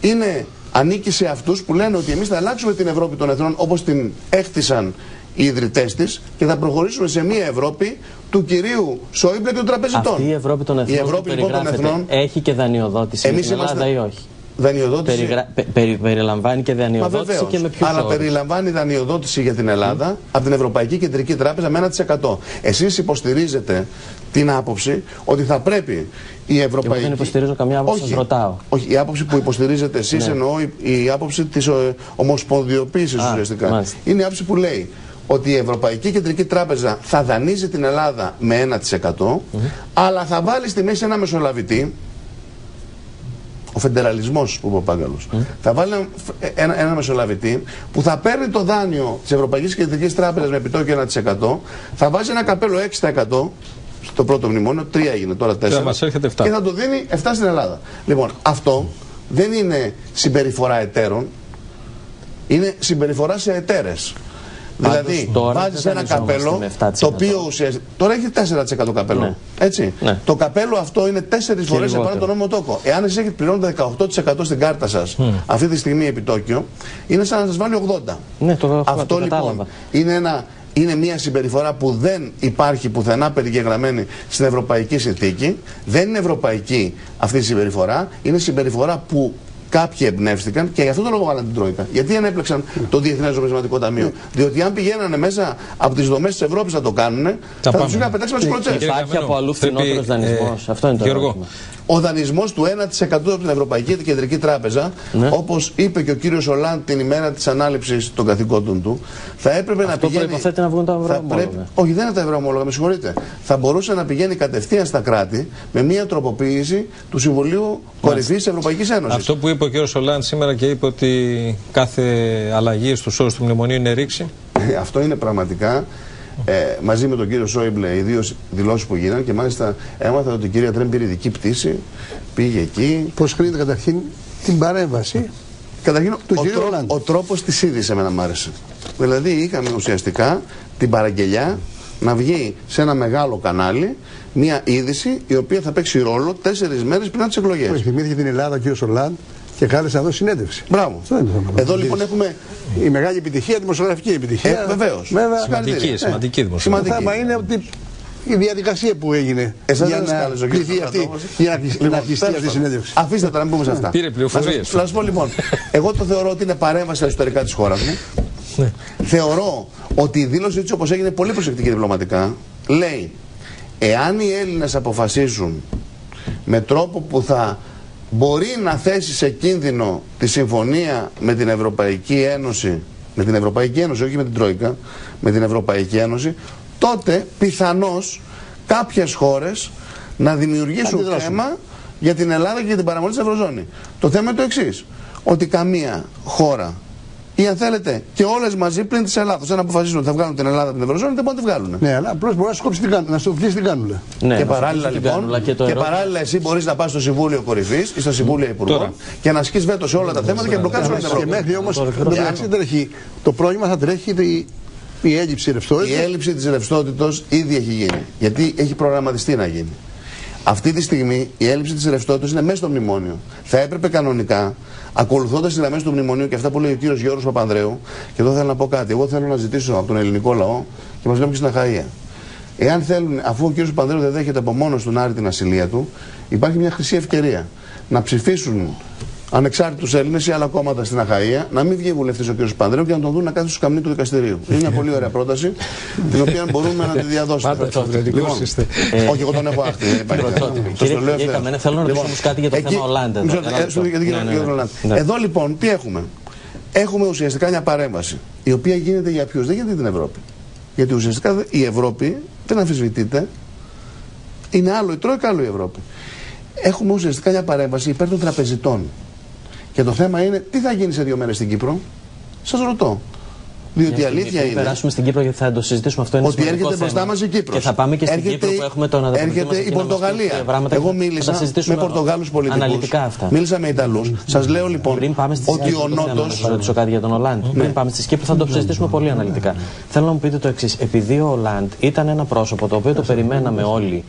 είναι, ανήκει σε αυτούς που λένε ότι εμείς θα αλλάξουμε την Ευρώπη των εθνών όπως την έχτισαν οι ιδρυτές της και θα προχωρήσουμε σε μια Ευρώπη του κυρίου Σόιμπλε και των τραπεζιτών. Αυτή η Ευρώπη των εθνών Η Ευρώπη που λοιπόν των περιγράφεται εθνών έχει και δανειοδότηση Εμείς για την Ελλάδα είμαστε- ή όχι; δανειοδότηση. Περιγρα... πε- περι- περιλαμβάνει και Μα δανειοδότηση βεβαίως. και με ποιου Αλλά περιλαμβάνει δανειοδότηση για την Ελλάδα από την Ευρωπαϊκή Κεντρική Τράπεζα με 1%. Εσείς υποστηρίζετε την άποψη ότι θα πρέπει η Ευρωπαϊκή. Εγώ δεν υποστηρίζω καμιά άποψη, σας ρωτάω. Όχι, η άποψη που υποστηρίζετε εσείς Ναι. εννοώ η, η άποψη της ομοσπονδιοποίησης Α, ουσιαστικά. μάλιστα. Είναι η άποψη που λέει ότι η Ευρωπαϊκή Κεντρική Τράπεζα θα δανείζει την Ελλάδα με 1%, αλλά θα βάλει στη μέση ένα μεσολαβητή, ο φεντεραλισμός που είπε ο Πάγκαλος. Θα βάλει ένα, ένα, ένα μεσολαβητή που θα παίρνει το δάνειο της Ευρωπαϊκής Κεντρικής Τράπεζας με επιτόκιο 1%, θα βάζει ένα καπέλο 6% στο πρώτο μνημόνιο, 3 έγινε τώρα 4. θα μας έρχεται 7. Και θα το δίνει 7 στην Ελλάδα. Λοιπόν, αυτό δεν είναι συμπεριφορά εταίρων, είναι συμπεριφορά σε εταίρες. Πάντως, Δηλαδή, τώρα βάζει δεν ένα δανειζόμαστε καπέλο με 7%. το οποίο ουσιαστικά. Τώρα έχει 4% καπέλο. Ναι. Έτσι. Ναι. Το καπέλο αυτό είναι 4 φορές λιγότερο. επάνω τον νόμο τόκο. Εάν εσείς έχετε πληρώνει 18% στην κάρτα σας αυτή τη στιγμή επιτόκιο, είναι σαν να σας βάλει 80. Ναι, το- το αυτό λοιπόν κατάλαβα. είναι, ένα, είναι μια συμπεριφορά που δεν υπάρχει πουθενά περιγεγραμμένη στην Ευρωπαϊκή Συνθήκη. Δεν είναι ευρωπαϊκή αυτή η συμπεριφορά. Είναι συμπεριφορά που κάποιοι εμπνεύστηκαν και γι' αυτό το λόγο βάλαν την Τρόικα. Γιατί ανέπλεξαν το Διεθνές Νομισματικό Ταμείο. Διότι αν πηγαίνανε μέσα από τις δομές της Ευρώπης να το κάνουν, θα πάμε. του είχαν πετάξει με τις κλωτσές. Κύριε Υπάρχει Καμένο, από αλλού πρέπει, φθηνότερος δανεισμός. Αυτό είναι το Γιώργο, ερώτημα. Ο δανεισμός του 1% από την Ευρωπαϊκή Κεντρική Τράπεζα, Ναι. όπως είπε και ο κύριος Ολάντ την ημέρα της ανάληψης των καθηκόντων του, θα έπρεπε να Αυτό πηγαίνει. προϋποθέτει να βγουν τα θα ευρωομόλογα. πρέπει- Όχι, δεν είναι τα ευρωομόλογα, με συγχωρείτε. Θα μπορούσε να πηγαίνει κατευθείαν στα κράτη με μια τροποποίηση του Συμβουλίου Κορυφής τη Ευρωπαϊκής Ένωσης. Αυτό που είπε ο κ. Σολάν σήμερα και είπε ότι κάθε αλλαγή στου όρου του μνημονίου είναι ρήξη. Αυτό είναι πραγματικά ε, μαζί με τον κύριο Σόιμπλε οι δύο δηλώσεις που γίνανε και μάλιστα έμαθα ότι η κυρία Τρέν πήρε ειδική πτήση, πήγε εκεί, Πώ κρίνεται καταρχήν την παρέμβαση Καταρχήν, Του ο, κυρίου τρό, Ρολάντ. ο τρόπος της είδηση εμένα μου άρεσε. Δηλαδή, είχαμε ουσιαστικά την παραγγελιά να βγει σε ένα μεγάλο κανάλι μια είδηση η οποία θα παίξει ρόλο τέσσερις μέρες πριν από τις εκλογές. που θυμήθηκε την Ελλάδα ο κ. Σολάν και κάλεσε να δώσει συνέντευξη. Μπράβο. Αυτό είναι το θέμα. Εδώ λοιπόν έχουμε. Η μεγάλη επιτυχία, η δημοσιογραφική επιτυχία. Ε, Βεβαίως. Βέβαια, Σημαντική, σημαντική το δημοσιογραφία. θέμα είναι ότι η διαδικασία που έγινε Εσάς για δεν σας να κάλεσε ο κύριος κληθεί αυτή, Κωνσταντόπουλος. για να κλειστεί- Λοιπόν, να κλειστεί τέλος αυτή η πάντων. συνέντευξη. Αφήστε τώρα να μην πούμε σε αυτά. Πήρε πληροφορίες. Να σας- Να σας πω λοιπόν, εγώ το θεωρώ ότι είναι παρέμβαση στα εσωτερικά της χώρας μου. Ναι. Θεωρώ ότι η δήλωση έτσι όπως έγινε πολύ προσεκτική διπλωματικά λέει εάν οι Έλληνες αποφασίσουν με τρόπο που θα μπορεί να θέσει σε κίνδυνο τη συμφωνία με την Ευρωπαϊκή Ένωση, με την Ευρωπαϊκή Ένωση, όχι με την Τρόικα, με την Ευρωπαϊκή Ένωση, τότε πιθανώς κάποιες χώρες να δημιουργήσουν θέμα για την Ελλάδα και για την παραμονή της Ευρωζώνης. Το θέμα είναι το εξής ότι καμία χώρα ή αν θέλετε και όλες μαζί πλην της Ελλάδα. Αν αποφασίσουν ότι θα βγάλουν την Ελλάδα από την Ευρωζώνη, δεν μπορούν να τη βγάλουν. Ναι, αλλά απλώς μπορεί να σκόψει την κάνουλα, να σου την κάνουλα. Ναι, και παράλληλα λοιπόν, και, και παράλληλα εσύ μπορείς να πας στο Συμβούλιο Κορυφής ή στο Συμβούλιο Υπουργών και να ασκείς βέτος σε όλα τα θέματα και να μπλοκάρει όλη την Ευρώπη. Και μέχρι όμως το πρόβλημα θα τρέχει η έλλειψη ρευστότητας. Η έλλειψη της ρευστότητας ήδη έχει γίνει. Γιατί έχει προγραμματιστεί να γίνει. Αυτή τη στιγμή η έλλειψη της ρευστότητας είναι μέσα στο μνημόνιο. Θα έπρεπε κανονικά, ακολουθώντας τις γραμμές του μνημονίου και αυτά που λέει ο κύριος Γιώργος Παπανδρέου, και εδώ θέλω να πω κάτι. Εγώ θέλω να ζητήσω από τον ελληνικό λαό και μας λέμε και στην Αχαία. Εάν θέλουν, αφού ο κύριος Παπανδρέου δεν δέχεται από μόνος του να άρει την ασυλία του, υπάρχει μια χρυσή ευκαιρία να ψηφίσουν ανεξάρτητους Έλληνες ή άλλα κόμματα στην Αχαία, να μην βγει βουλευτής ο κ. Πανδρέου και να τον δουν να κάθεται στου καμνί του δικαστηρίου. Είναι μια πολύ ωραία πρόταση, την οποία μπορούμε να τη διαδώσουμε. λοιπόν, όχι, εγώ τον έχω άχτη. Κύριε Καμένε, θέλω να ρωτήσω όμως κάτι για το θέμα Ολάντα. Εδώ λοιπόν τι έχουμε; Έχουμε ουσιαστικά μια παρέμβαση, η οποία γίνεται για ποιους, δεν γίνεται την Ευρώπη. Γιατί ουσιαστικά η Ευρώπη δεν αμφισβητείται. Είναι άλλο η Τρόικα, άλλο η Ευρώπη. Έχουμε ουσιαστικά μια παρέμβαση υπέρ των τραπεζιτών. Και το θέμα είναι τι θα γίνει σε δύο μέρες στην Κύπρο; Σας ρωτώ. Διότι η αλήθεια είναι. Θα περάσουμε στην Κύπρο γιατί θα το συζητήσουμε αυτό. Είναι ότι έρχεται μπροστά μας η Κύπρος. Και θα πάμε και στην Κύπρο που έχουμε τον Έρχεται η Πορτογαλία. Εγώ μίλησα με Πορτογάλους πολιτικούς. Αναλυτικά αυτά. Μίλησα με Ιταλούς. Σας λέω λοιπόν ότι ο Νότος. Θα ρωτήσω κάτι για τον Ολάντ. Ναι. Πριν πάμε στη Κύπρο θα το συζητήσουμε πολύ αναλυτικά. Θέλω να μου πείτε το εξής. Επειδή ο Ολάντ ήταν ένα πρόσωπο το οποίο το περιμέναμε όλοι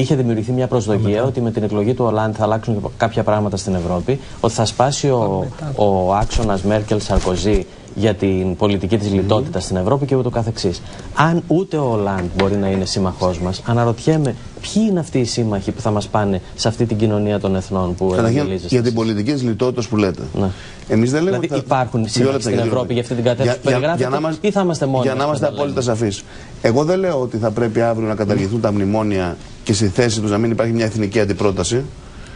είχε δημιουργηθεί μια προσδοκία ότι με την εκλογή του Ολάντ θα αλλάξουν κάποια πράγματα στην Ευρώπη, ότι θα σπάσει ο, ο άξονας Μέρκελ-Σαρκοζή για την πολιτική της λιτότητα στην Ευρώπη και ούτω καθεξής. Αν ούτε ο Ολάντ μπορεί να είναι σύμμαχός μας, αναρωτιέμαι ποιοι είναι αυτοί οι σύμμαχοι που θα μας πάνε σε αυτή την κοινωνία των εθνών που ευαγγελίζεστε. Για την πολιτική της λιτότητας που λέτε. Ναι. Εμείς δεν λέμε δηλαδή υπάρχουν σύμμαχοι στην Ευρώπη για αυτή την κατεύθυνση που περιγράφετε ή θα είμαστε μόνοι Για να είμαστε απόλυτα σαφείς. Εγώ δεν λέω ότι θα πρέπει αύριο να καταργηθούν τα μνημόνια και στη θέση τους να μην υπάρχει μια εθνική αντιπρόταση.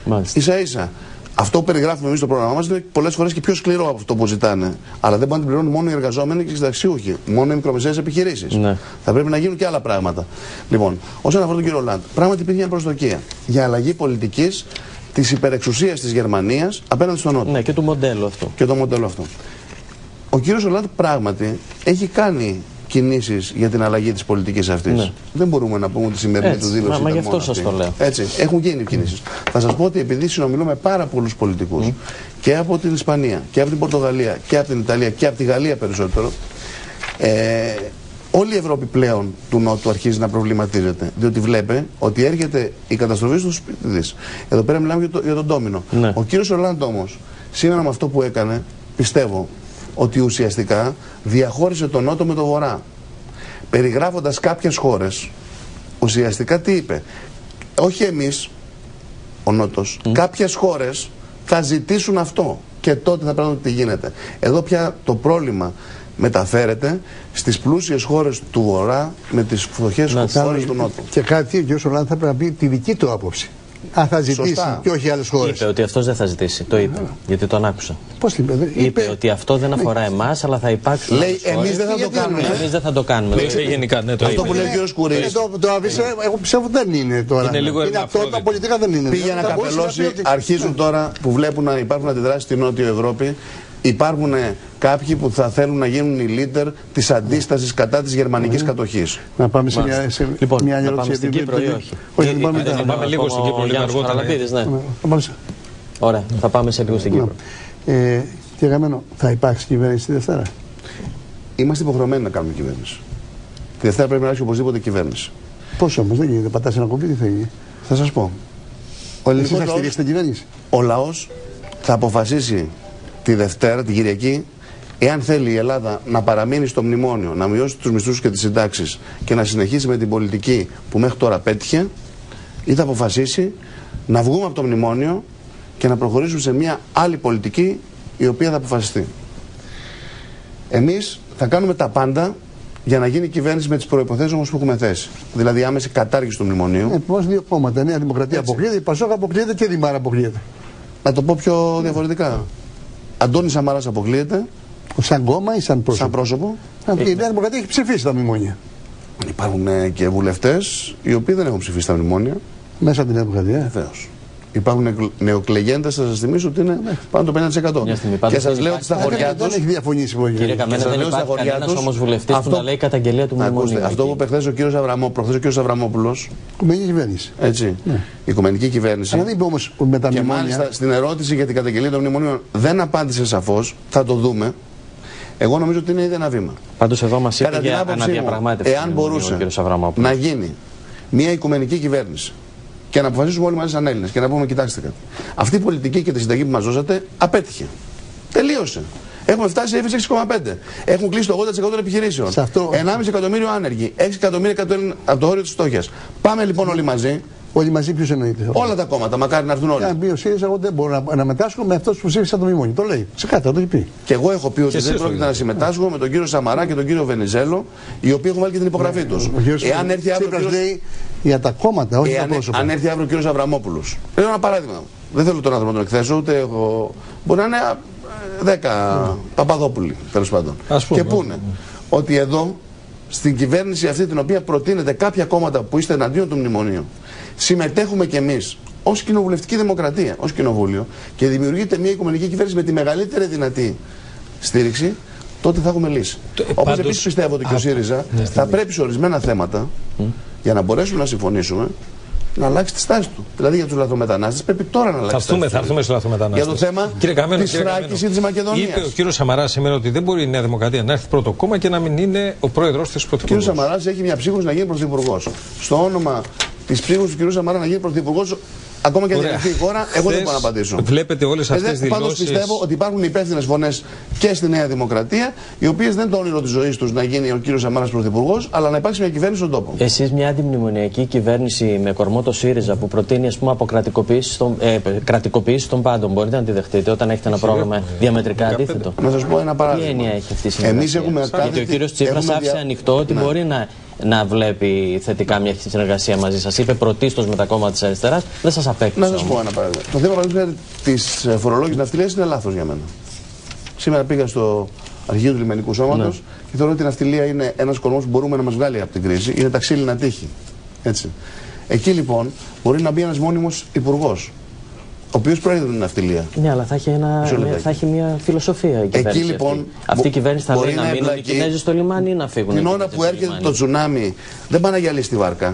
Μάλιστα. σα ίσα αυτό που περιγράφουμε εμείς στο πρόγραμμά μας είναι πολλές φορές και πιο σκληρό από αυτό που ζητάνε. Αλλά δεν μπορούν να την πληρώνουν μόνο οι εργαζόμενοι και οι συνταξιούχοι. Μόνο οι μικρομεσαίες επιχειρήσεις. Ναι. Θα πρέπει να γίνουν και άλλα πράγματα. Λοιπόν, όσον αφορά τον κύριο Λάντ, πράγματι υπήρχε μια προσδοκία για αλλαγή πολιτικής της υπερεξουσίας της Γερμανίας απέναντι στον Νότο. Ναι, και του μοντέλου αυτό. Και το μοντέλο αυτό. Ο κύριος Ολάντ πράγματι έχει κάνει κινήσεις για την αλλαγή της πολιτικής αυτής. Ναι. Δεν μπορούμε να πούμε ότι η σημερινή του δήλωση. Μα, μα γι' αυτό σας το λέω. Έτσι, έχουν γίνει κινήσεις. Θα σας πω ότι επειδή συνομιλώ με πάρα πολλούς πολιτικούς και από την Ισπανία και από την Πορτογαλία και από την Ιταλία και από τη Γαλλία περισσότερο. Ε, όλη η Ευρώπη πλέον του Νότου αρχίζει να προβληματίζεται. Διότι βλέπει ότι έρχεται η καταστροφή στο σπίτι της. Εδώ πέρα μιλάμε για, το, για τον Ντόμινο. Ναι. Ο κύριος Ορλάντ όμως, σήμερα με αυτό που έκανε, πιστεύω ότι ουσιαστικά διαχώρισε τον Νότο με τον Βορρά. Περιγράφοντας κάποιες χώρες, ουσιαστικά τι είπε; Όχι εμείς, ο Νότος, mm. κάποιες χώρες θα ζητήσουν αυτό και τότε θα πρέπει τι γίνεται. Εδώ πια το πρόβλημα μεταφέρεται στις πλούσιες χώρες του Βορρά με τις φτωχές χώρες του Νότου. Και κάτι ο κ. Σολάν θα πρέπει να πει τη δική του άποψη. Αν θα ζητήσει Σωστά. και όχι άλλες χώρες. Είπε ότι αυτός δεν θα ζητήσει. Το είπε. Γιατί τον άκουσα. Πώς είπε, είπε, είπε ότι αυτό δεν αφορά εμάς, αλλά θα υπάρξουν. Λέει, εμείς δεν θα το κάνουμε. Εμείς δεν θα το κάνουμε. Λέει γενικά, ναι, το αυτό που λέει ο κ. Κουρί. Το, το αφήσα, εγώ πιστεύω δεν είναι τώρα. Είναι, λίγο είναι αυτό, τα πολιτικά δεν είναι. Πήγε να καπελώσει, αρχίζουν τώρα που βλέπουν να υπάρχουν αντιδράσεις στην Νότια Ευρώπη υπάρχουν κάποιοι που θα θέλουν να γίνουν οι leader της αντίστασης κατά της γερμανικής mm. κατοχής. Να πάμε σε μια, σε λοιπόν, μια ερώτηση. Πάμε στην Κύπρο ή όχι; Όχι, να πάμε, ε, πάμε λίγο στην Κύπρο, λίγο αργότερα. Ναι. Ωραία, θα πάμε σε λίγο στην Κύπρο. Ε, και γραμμένο, θα υπάρξει κυβέρνηση τη Δευτέρα; Είμαστε υποχρεωμένοι να κάνουμε κυβέρνηση. Τη Δευτέρα πρέπει να έρθει οπωσδήποτε κυβέρνηση. Πώς όμως, δεν γίνεται. Πατάς ένα κουμπί, τι θα γίνει; Θα σας πω. Ο Εσείς θα στηρίξετε την κυβέρνηση; Ο λαός θα αποφασίσει τη Δευτέρα, την Κυριακή, εάν θέλει η Ελλάδα να παραμείνει στο μνημόνιο, να μειώσει τους μισθούς και τις συντάξεις και να συνεχίσει με την πολιτική που μέχρι τώρα πέτυχε, ή θα αποφασίσει να βγούμε από το μνημόνιο και να προχωρήσουμε σε μια άλλη πολιτική η οποία θα αποφασιστεί. Εμείς θα κάνουμε τα πάντα για να γίνει κυβέρνηση με τις προποθέσει όμως που έχουμε θέσει. Δηλαδή άμεση κατάργηση του μνημονίου. Ε, Πώς δύο κόμματα. Νέα Δημοκρατία Έτσι. αποκλείεται, η Πασόκ αποκλείεται και η Δημάρα αποκλείεται. Να το πω πιο διαφορετικά. Αντώνης Σαμαράς αποκλείεται Σαν κόμμα ή σαν πρόσωπο; σαν πρόσωπο. Η Νέα Δημοκρατία έχει ψηφίσει τα μνημόνια. Υπάρχουν ε, και βουλευτές οι οποίοι δεν έχουν ψηφίσει τα μνημόνια. Μέσα από τη Νέα Δημοκρατία. Βεβαίως. Υπάρχουν νεοκλεγέντες, θα σας θυμίσω ότι είναι πάνω το 50%. Μια στιγμή, πάντως Και σας δεν λέω ότι στα υπάρχει- χωριά Δεν του. έχει διαφωνήσει πολύ. Κύριε Καμένα, σας δεν λέω στα υπάρχει χωριά κανένας τους, όμω βουλευτή που αυτό- να λέει καταγγελία του μνημονίου. Ακούστε, αυτό που είπε χθες ο κύριος Αβραμό, προχθές ο κύριος Αβραμόπουλος, Κουμενική κυβέρνηση. έτσι, η οικουμενική κυβέρνηση. Αλλά δεν είπε όμως με τα Και μνημόνια. μάλιστα στην ερώτηση για την καταγγελία των μνημονίων δεν απάντησε σαφώς. Θα το δούμε. Εγώ νομίζω ότι είναι ήδη ένα βήμα. Πάντως εδώ μας είπε Κατά την για άποψή μου, αναδιαπραγμάτευση. εάν του μνημονίου μπορούσε ο κύριος Αβραμόπουλος. να γίνει μια οικουμενική κυβέρνηση και να αποφασίσουμε όλοι μαζί σαν Έλληνες και να πούμε: Κοιτάξτε κάτι. Αυτή η πολιτική και τη συνταγή που μας δώσατε απέτυχε. Τελείωσε. Έχουμε φτάσει σε ύφεση 6,5. Έχουν κλείσει το 80% των επιχειρήσεων. Σε αυτό- 1,5 εκατομμύριο άνεργοι. 6 εκατομμύρια κατ' Έλλην- από το όριο της φτώχειας. Πάμε λοιπόν όλοι μαζί, Όλοι μαζί ποιο εννοείται. όλα τα κόμματα, μακάρι να έρθουν όλοι. Αν πει ο ΣΥΡΙΖΑ, εγώ δεν μπορώ να, να μετάσχω με αυτού που ψήφισαν το μνημόνιο. Το λέει. Σε κάτι, το έχει πει. Και εγώ έχω πει ότι εσείς δεν το πρόκειται λέτε. να συμμετάσχω με τον κύριο Σαμαρά και τον κύριο Βενιζέλο, οι οποίοι έχουν βάλει και την υπογραφή τους. Ο κύριος Εάν έρθει αύριο. ο Τσίπρας κύριος- λέει για τα κόμματα, όχι τα Εάν, πρόσωπα. αν έρθει αύριο ο κύριος Αβραμόπουλος. Λέω ένα παράδειγμα. Δεν θέλω τον άνθρωπο να τον εκθέσω, ούτε έχω. Μπορεί να είναι ε, δέκα Παπαδόπουλοι, τέλος πάντων. Ας πούμε, και πούνε ότι εδώ, στην κυβέρνηση αυτή την οποία προτείνεται κάποια κόμματα που είστε εναντίον του μνημονίου, συμμετέχουμε κι εμείς ως κοινοβουλευτική δημοκρατία, ως κοινοβούλιο, και δημιουργείται μια οικουμενική κυβέρνηση με τη μεγαλύτερη δυνατή στήριξη, τότε θα έχουμε λύση. Το- ε, Όπως πάντως- επίσης πιστεύω ότι και ο Α, ΣΥΡΙΖΑ ναι, θα πρέπει σε ορισμένα θέματα, για να μπορέσουμε να συμφωνήσουμε, να αλλάξει τη στάση του. Δηλαδή για τους λαθρομετανάστε πρέπει τώρα να αλλάξει Θα τη στάση έρθουμε, θα του. έρθουμε στο λαθρομετανάστε. Για το θέμα κύριε Καμένο, της κύριε Θράκης Καμένο. ή της Μακεδονίας. Είπε ο κύριος Σαμαράς σήμερα ότι δεν μπορεί η Νέα Δημοκρατία να έρθει πρώτο κόμμα και να μην είναι ο πρόεδρος της Ο κ. Πρωθυπουργού. Σαμαράς έχει μια ψήφο να γίνει πρωθυπουργός. Στο όνομα της ψήφου του κ. Σαμαρά να γίνει πρωθυπουργός, ακόμα και αν Ωραία. διαλυθεί η χώρα, εγώ δεν Χθες μπορώ να απαντήσω. βλέπετε όλες αυτές τις Πάντως δηλώσεις. πιστεύω ότι υπάρχουν υπεύθυνες φωνές και στη Νέα Δημοκρατία, οι οποίες δεν είναι το όνειρο της ζωής τους να γίνει ο κ. Σαμαράς πρωθυπουργός, αλλά να υπάρξει μια κυβέρνηση στον τόπο. Εσείς μια αντιμνημονιακή κυβέρνηση με κορμό το ΣΥΡΙΖΑ που προτείνει ας πούμε, αποκρατικοποίηση των, ε, κρατικοποίηση των πάντων, μπορείτε να τη δεχτείτε όταν έχετε ένα πρόγραμμα διαμετρικά 15. αντίθετο. Να σας πω ένα Τι παράδειγμα. έννοια έχει αυτή η Εμείς συνεργασία; έχουμε Γιατί ο κάνει- κύριος Τσίπρας έχουμε άφησε δια- ανοιχτό ότι Ναι. μπορεί να, να βλέπει θετικά μια συνεργασία μαζί σας. Είπε πρωτίστως με τα κόμματα της αριστεράς, δεν σας Να απέκτησε. σα πω ένα παράδειγμα. Το θέμα παραδείγματος της φορολόγησης ναυτιλίας είναι λάθος για μένα. Σήμερα πήγα στο αρχείο του λιμενικού σώματος Ναι. και θεωρώ ότι η ναυτιλία είναι ένας κορμός που μπορούμε να μας βγάλει από την κρίση. Είναι τα ξύλινα τείχη. Έτσι. Εκεί λοιπόν μπορεί να μπει ένας μόνιμος υπουργός, ο οποίος προέρχεται από την ναυτιλία. Ναι, αλλά θα έχει, ένα, Μισό μια, λεπτάκι. θα έχει μια φιλοσοφία η κυβέρνηση. λοιπόν, αυτή. αυτή η μπο- κυβέρνηση θα μπορεί λέει να, να μείνουν οι εμπλακεί Κινέζοι στο λιμάνι ή να φύγουν. Την οι ώρα Κινέζοι που στο έρχεται λιμάνι. το τσουνάμι, δεν πάνε να γυαλίσει τη βάρκα.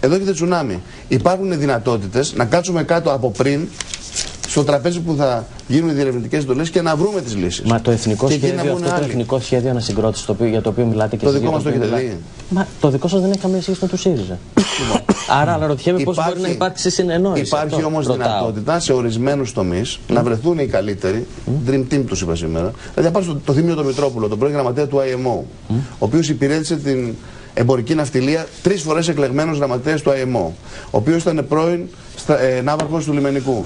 Εδώ έχετε τσουνάμι. Υπάρχουν δυνατότητες να κάτσουμε κάτω από πριν στο τραπέζι που θα γίνουν οι διερευνητικές εντολές και να βρούμε τις λύσεις. Μα το εθνικό Και εκεί να σχέδιο, μπουν αυτό το άλλοι. εθνικό σχέδιο ανασυγκρότησης το οποίο, για το οποίο μιλάτε και Το εσείς, δικό για μας το οποίο έχετε μιλάτε. δει; Μα το δικό σας δεν έχει καμία σχέση με του ΣΥΡΙΖΑ. Άρα αναρωτιέμαι πώς μπορεί να υπάρξει συνεννόηση. Υπάρχει Αυτό όμως ρωτάω. δυνατότητα σε ορισμένους τομείς να βρεθούν οι καλύτεροι. Dream team τους είπα σήμερα. Δηλαδή, να πάρεις το, το Θήμιο το Μητρόπουλο, τον πρώην γραμματέα του IMO, ο οποίος υπηρέτησε την εμπορική ναυτιλία τρεις φορές εκλεγμένος γραμματέας του IMO, ο οποίος ήταν πρώην στα- ε, ναύαρχος του λιμενικού.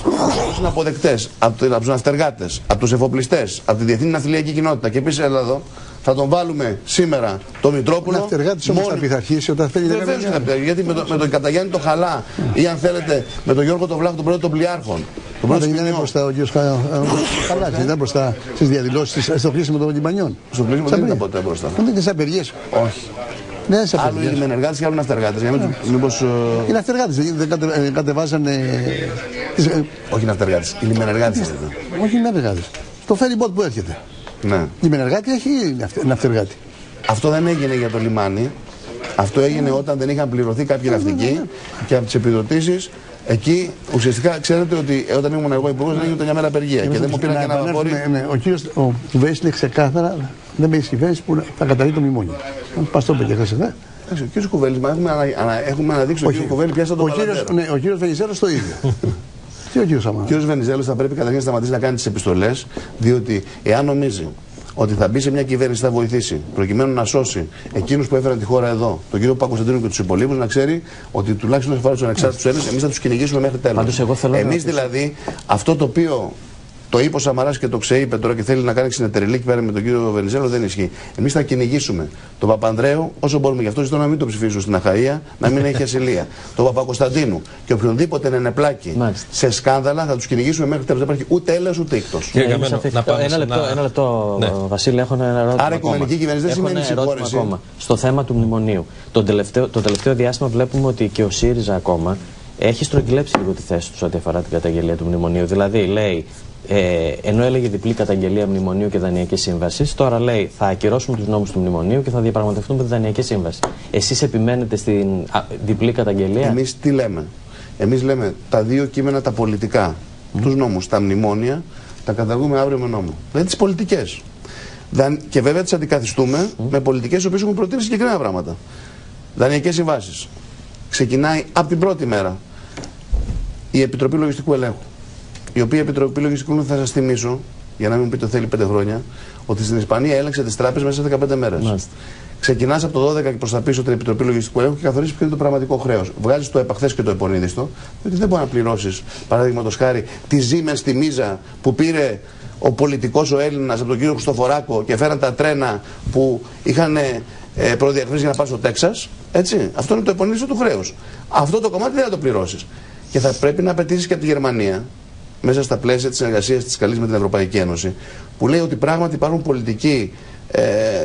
Όσοι είναι αποδεκτές από, το- από τους ναυτεργάτες, από τους εφοπλιστές, από τη διεθνή ναυτιλιακή κοινότητα και επίσης εδώ, θα τον βάλουμε σήμερα το Μητρόπουλο. Ναυτεργάτη όμως θα μόνη- πειθαρχήσει όταν θέλει να Βεβαίως κάνει και θα πει, Γιατί με, το, με τον Καταγιάννη το Χαλά ή αν θέλετε με τον Γιώργο τον Βλάχο, τον πρώτο των Πλοιάρχων. Τον Μα πρώτο δεν ήταν σκηνιό. μπροστά ο κ. Καλά, δεν ήταν μπροστά στις διαδηλώσεις, στο κλείσιμο των Λιμανιών. Στο κλείσιμο δεν ήταν ποτέ μπροστά. Δεν είναι σε απεργίε. Όχι. Δεν είναι σε Άλλο είναι απεργίε. λιμενεργάτε και άλλο είναι ναυτεργάτε. Για να μην του- μήπως, ε, Είναι αυτεργάτες, δεν κατε, ε, κατεβάζανε. τις, ε, Όχι ναυτεργάτε. Οι λιμενεργάτε ήταν. όχι είναι αυτεργάτε. Το ferry boat που έρχεται. Ναι. Η μενεργάτη έχει ναυτεργάτη. Αυτό δεν έγινε για το λιμάνι. Αυτό έγινε όταν δεν είχαν πληρωθεί κάποιοι ναυτικοί και από τις επιδοτήσεις. Εκεί ουσιαστικά ξέρετε ότι ε, όταν ήμουν εγώ υπουργός δεν έγινε ούτε μια μέρα απεργία. Και δεν μου πήραν Να και ένα βαπόρι. επανέλθουμε, ναι, Ο κύριος ο Κουβέση λέει ξεκάθαρα δεν με κυβέρνηση που θα καταλήγει το μνημόνιο. Πας το είπε και χθε. ε. Εντάξει, Ο κύριος Κουβέλης, μα έχουμε, ανα, ανα- έχουμε αναδείξει τον κύριος Κουβέλης πιάσα τον Ο κύριος, Παλαντέρο. ναι, ο κύριος Βενιζέλος το ίδιο. Τι ο κύριος Ο Σαμάρα. κύριος Βενιζέλος θα πρέπει καταρχήν να σταματήσει να κάνει τις επιστολές, διότι εάν νομίζει ότι θα μπει σε μια κυβέρνηση θα βοηθήσει προκειμένου να σώσει εκείνους που έφεραν τη χώρα εδώ, τον κύριο Παπακοσταντίνο και τους υπολείπους, να ξέρει ότι τουλάχιστον όσον αφορά τους ανεξάρτητου Έλληνες, εμείς θα τους κυνηγήσουμε μέχρι τέλος. Πάντως εγώ θέλω να Εμείς ρωτήσω. δηλαδή αυτό το οποίο το είπε ο Σαμαράς και το ξεείπε τώρα και θέλει να κάνει συνεταιρελή πέρα με τον κύριο Βενιζέλο, δεν ισχύει. Εμείς θα κυνηγήσουμε τον Παπανδρέου όσο μπορούμε. Γι' αυτό ζητώ να μην το ψηφίσουν στην Αχαία, να μην έχει ασυλία. τον Παπακοσταντίνου και οποιονδήποτε είναι πλάκι σε σκάνδαλα θα τους κυνηγήσουμε μέχρι τέλος. Δεν υπάρχει ούτε έλεος ούτε ίκτο. Ένα λεπτό, ένα λεπτό ναι. Βασίλη, έχω ένα ερώτημα. Άρα η οικουμενική κυβέρνηση δεν σημαίνει συγχώρεση. Ακόμα. Στο θέμα του μνημονίου. Το τελευταίο, το τελευταίο διάστημα βλέπουμε ότι και ο ΣΥΡΙΖΑ ακόμα έχει στρογγυλέψει λίγο τη θέση τους ό,τι αφορά την καταγγελία του μνημονίου. Δηλαδή, λέει, ε, ενώ έλεγε διπλή καταγγελία μνημονίου και δανειακή σύμβαση, τώρα λέει θα ακυρώσουμε τους νόμους του μνημονίου και θα διαπραγματευτούμε τη δανειακή σύμβαση. Εσείς επιμένετε στην α, διπλή καταγγελία; Εμείς τι λέμε; Εμείς λέμε τα δύο κείμενα τα πολιτικά, mm. τους νόμους, τα μνημόνια, τα καταργούμε αύριο με νόμο. Δηλαδή τις πολιτικές. Και βέβαια τις αντικαθιστούμε με πολιτικές οι οποίες έχουν προτείνει συγκεκριμένα πράγματα. Δανειακές συμβάσει. Ξεκινάει από την πρώτη μέρα η Επιτροπή Λογιστικού Ελέγχου η οποία Επιτροπή Λογιστικού θα σας θυμίσω, για να μην πείτε ότι θέλει 5 χρόνια, ότι στην Ισπανία έλεγξε τις τράπεζες μέσα σε 15 μέρες. Ξεκινάς από το 12 και προς τα πίσω την Επιτροπή Λογιστικού Ελέγχου και καθορίζεις ποιο είναι το πραγματικό χρέος. Βγάζεις το επαχθέ και το επονίδιστο, διότι δεν μπορείς να πληρώσεις, παραδείγματος χάρη, τη ζήμε στη μίζα που πήρε ο πολιτικός ο Έλληνας από τον κύριο Χριστοφοράκο και φέραν τα τρένα που είχαν ε, προδιαγραφεί για να πας στο Τέξας. Έτσι. Αυτό είναι το επονίδιστο του χρέους. Αυτό το κομμάτι δεν θα το πληρώσεις. Και θα πρέπει να απαιτήσεις και από τη Γερμανία μέσα στα πλαίσια της συνεργασίας της καλής με την Ευρωπαϊκή Ένωση, που λέει ότι πράγματι υπάρχουν πολιτικοί ε,